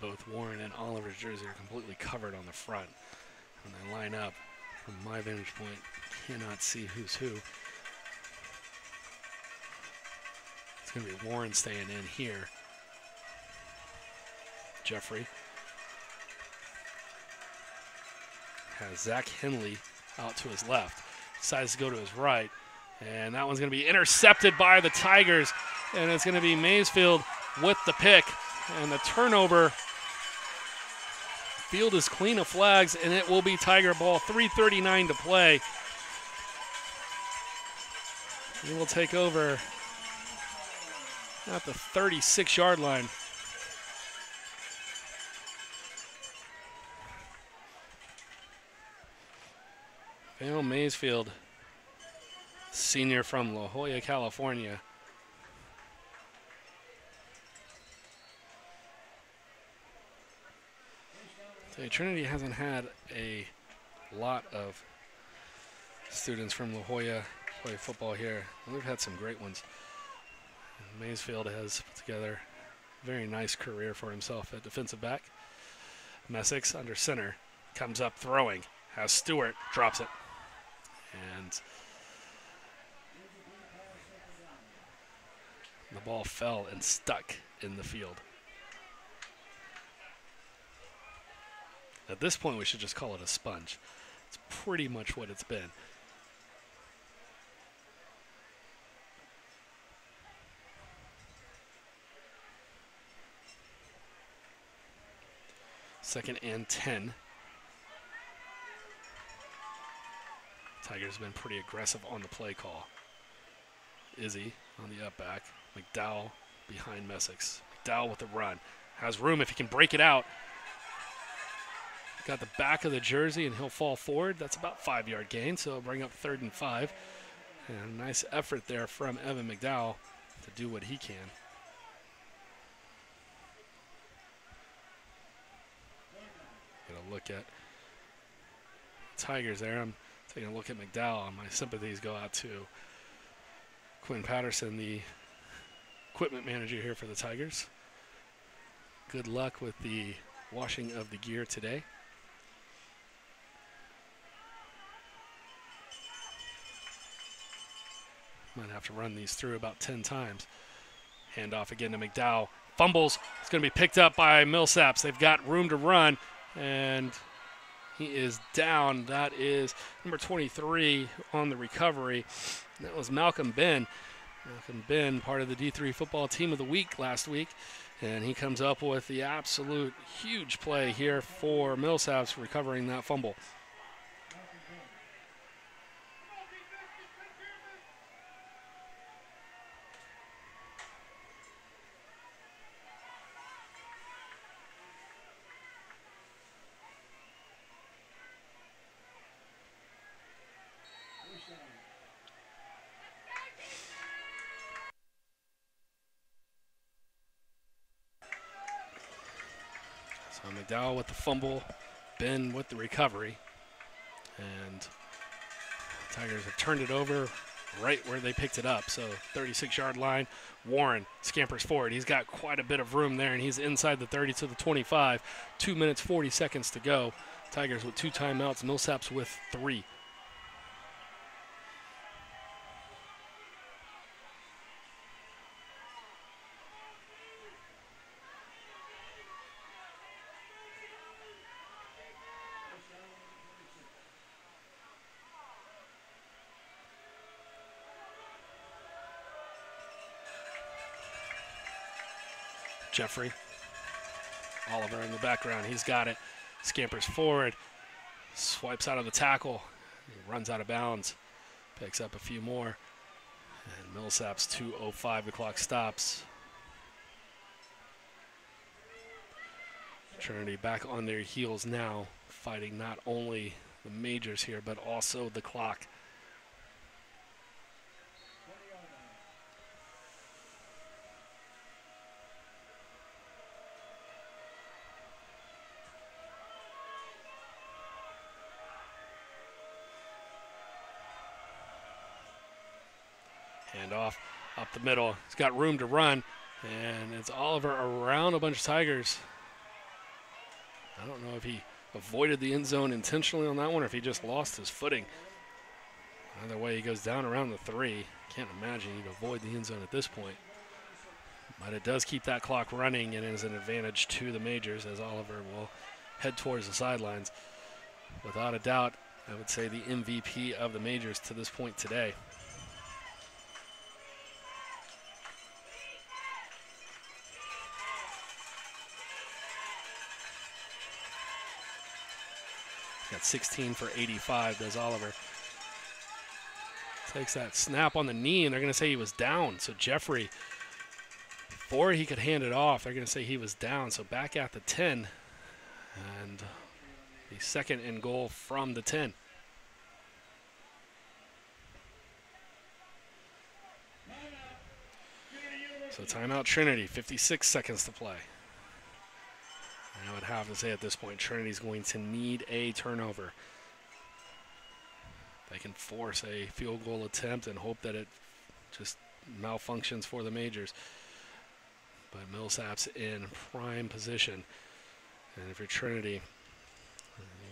Both Warren and Oliver's jersey are completely covered on the front. When they line up, from my vantage point, cannot see who's who. Going to be Warren staying in here. Jeffrey has Zach Henley out to his left. Decides to go to his right. And that one's going to be intercepted by the Tigers. And it's going to be Maysfield with the pick. And the turnover. Field is clean of flags, and it will be Tiger ball. 3.39 to play. We will take over at the 36 yard line. Vale Maysfield, senior from La Jolla, California. Trinity hasn't had a lot of students from La Jolla play football here. We've had some great ones. Maysfield has put together a very nice career for himself at defensive back. Messick under center comes up throwing, has Stewart, drops it. And the ball fell and stuck in the field. At this point, we should just call it a sponge. It's pretty much what it's been. Second and 10. Tiger's been pretty aggressive on the play call. Izzy on the up back. McDowell behind Messick. McDowell with the run. Has room if he can break it out. Got the back of the jersey and he'll fall forward. That's about five yard gain, so bring up third and five. And a nice effort there from Evan McDowell to do what he can. Get a look at Tigers there. I'm taking a look at McDowell, my sympathies go out to Quinn Patterson, the equipment manager here for the Tigers. Good luck with the washing of the gear today. Might have to run these through about 10 times. Hand off again to McDowell. Fumbles. It's going to be picked up by Millsaps. They've got room to run, and he is down. That is number 23 on the recovery. That was Malcolm Ben. Malcolm Ben, part of the D3 football team of the week last week. And he comes up with the absolute huge play here for Millsaps recovering that fumble. McDowell with the fumble, Ben with the recovery. And Tigers have turned it over right where they picked it up. So 36 yard line. Warren scampers forward. He's got quite a bit of room there, and he's inside the 30 to the 25. Two minutes, 40 seconds to go. Tigers with two timeouts, Millsaps with three. Jeffrey. Oliver in the background. He's got it. Scampers forward. Swipes out of the tackle. Runs out of bounds. Picks up a few more. And Millsaps 2.05. The clock stops. Trinity back on their heels now, fighting not only the majors here, but also the clock. off up the middle. He's got room to run, and it's Oliver around a bunch of Tigers. I don't know if he avoided the end zone intentionally on that one or if he just lost his footing. Either way, he goes down around the three. Can't imagine he'd avoid the end zone at this point. But it does keep that clock running and is an advantage to the majors as Oliver will head towards the sidelines. Without a doubt, I would say the MVP of the majors to this point today. Got 16 for 85, does Oliver. Takes that snap on the knee, and they're going to say he was down. So Jeffrey, before he could hand it off, they're going to say he was down. So back at the 10, and the second and goal from the 10. So timeout Trinity, 56 seconds to play. I would have to say at this point, Trinity's going to need a turnover. They can force a field goal attempt and hope that it just malfunctions for the majors. But Millsaps in prime position. And if you're Trinity,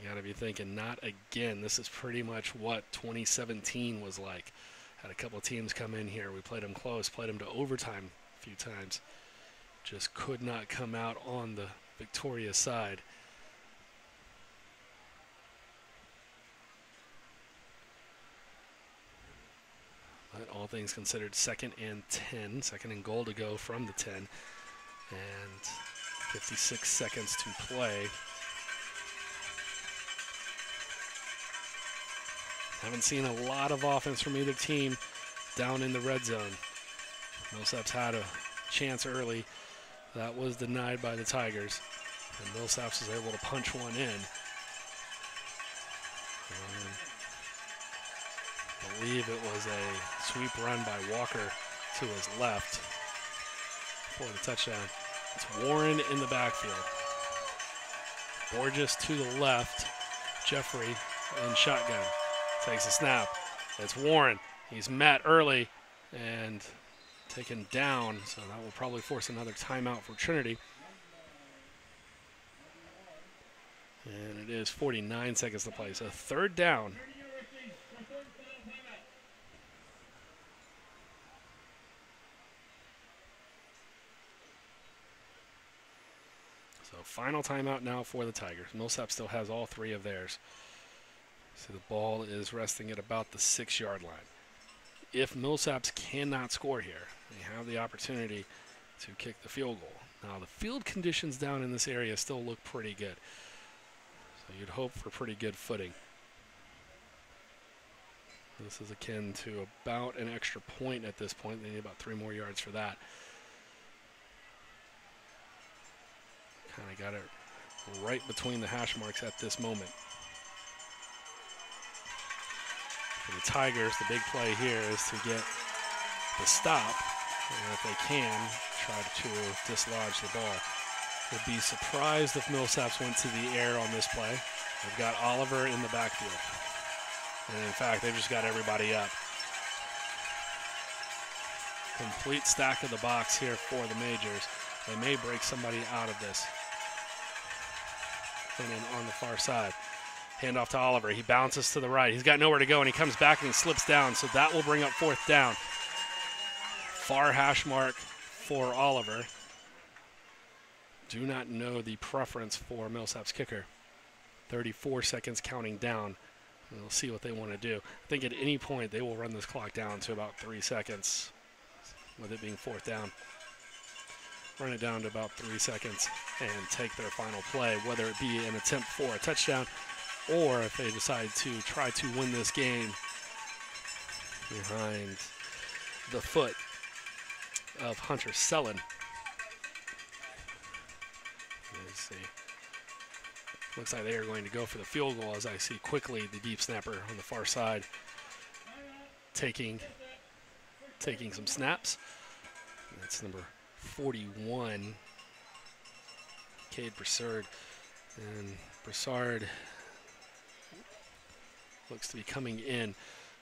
you got to be thinking, not again. This is pretty much what 2017 was like. Had a couple teams come in here. We played them close, played them to overtime a few times. Just could not come out on the victorious side. But all things considered, second and 10, second and goal to go from the 10, and 56 seconds to play. Haven't seen a lot of offense from either team down in the red zone. Millsaps had a chance early. That was denied by the Tigers. And Millsaps was able to punch one in. And I believe it was a sweep run by Walker to his left for the touchdown. It's Warren in the backfield. Borges to the left. Jeffrey in shotgun. Takes a snap. It's Warren. He's met early and taken down, so that will probably force another timeout for Trinity. And it is 49 seconds to play. So third down. So final timeout now for the Tigers. Millsap still has all three of theirs. So the ball is resting at about the six yard line. If Millsaps cannot score here, they have the opportunity to kick the field goal. Now the field conditions down in this area still look pretty good. So you'd hope for pretty good footing. This is akin to about an extra point at this point. They need about three more yards for that. Kind of got it right between the hash marks at this moment. For the Tigers, the big play here is to get the stop, and if they can, try to dislodge the ball. Would be surprised if Millsaps went to the air on this play. They've got Oliver in the backfield. And in fact, they've just got everybody up. Complete stack of the box here for the Majors. They may break somebody out of this and then on the far side. Handoff to Oliver. He bounces to the right. He's got nowhere to go, and he comes back and slips down. So that will bring up fourth down. Far hash mark for Oliver. Do not know the preference for Millsap's kicker. 34 seconds counting down. We'll see what they want to do. I think at any point they will run this clock down to about three seconds with it being fourth down run it down to about three seconds and take their final play, whether it be an attempt for a touchdown or if they decide to try to win this game behind the foot of Hunter Sellen. Let's see. Looks like they are going to go for the field goal as I see quickly the deep snapper on the far side taking taking some snaps. That's number 41, Cade Broussard. And Broussard looks to be coming in.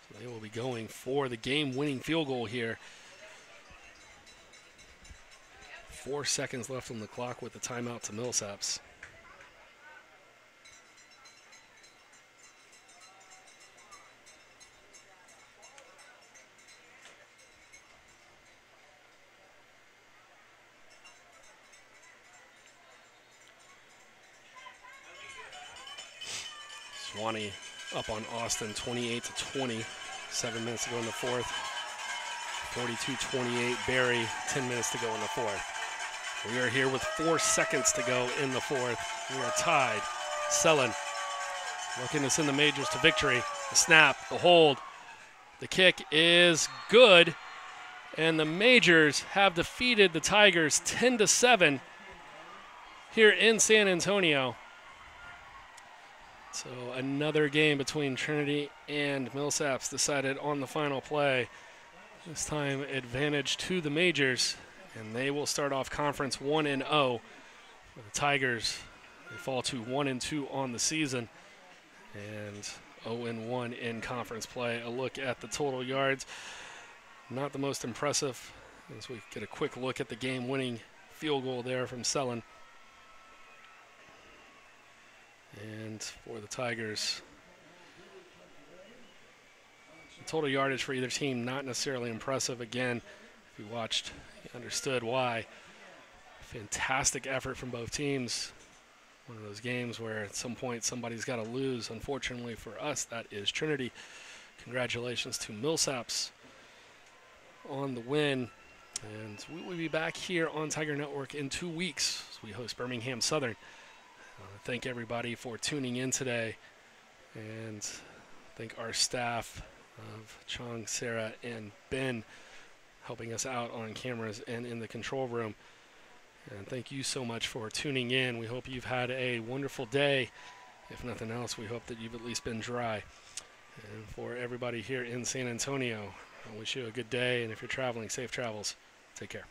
So they will be going for the game winning field goal here. Four seconds left on the clock with the timeout to Millsaps. Up on Austin 28 to 20. Seven minutes to go in the fourth. 42-28 Berry, 10 minutes to go in the fourth. We are here with four seconds to go in the fourth. We are tied. Sellen looking to send the Majors to victory. The snap, the hold, the kick is good, and the Majors have defeated the Tigers 10 to 7 here in San Antonio. So another game between Trinity and Millsaps decided on the final play. This time advantage to the Majors, and they will start off conference 1 and 0. The Tigers they fall to 1 and 2 on the season and 0 and 1 in conference play. A look at the total yards. Not the most impressive as we get a quick look at the game winning field goal there from Sellen. And for the Tigers, the total yardage for either team not necessarily impressive. Again, if you watched, you understood why. Fantastic effort from both teams. One of those games where at some point somebody's got to lose. Unfortunately for us, that is Trinity. Congratulations to Millsaps on the win. And we will be back here on Tiger Network in two weeks as we host Birmingham Southern. Thank everybody for tuning in today. And Thank our staff of Chong, Sarah, and Ben helping us out on cameras and in the control room. And thank you so much for tuning in. We hope you've had a wonderful day. If nothing else, we hope that you've at least been dry. And for everybody here in San Antonio, I wish you a good day. And if you're traveling, safe travels. Take care.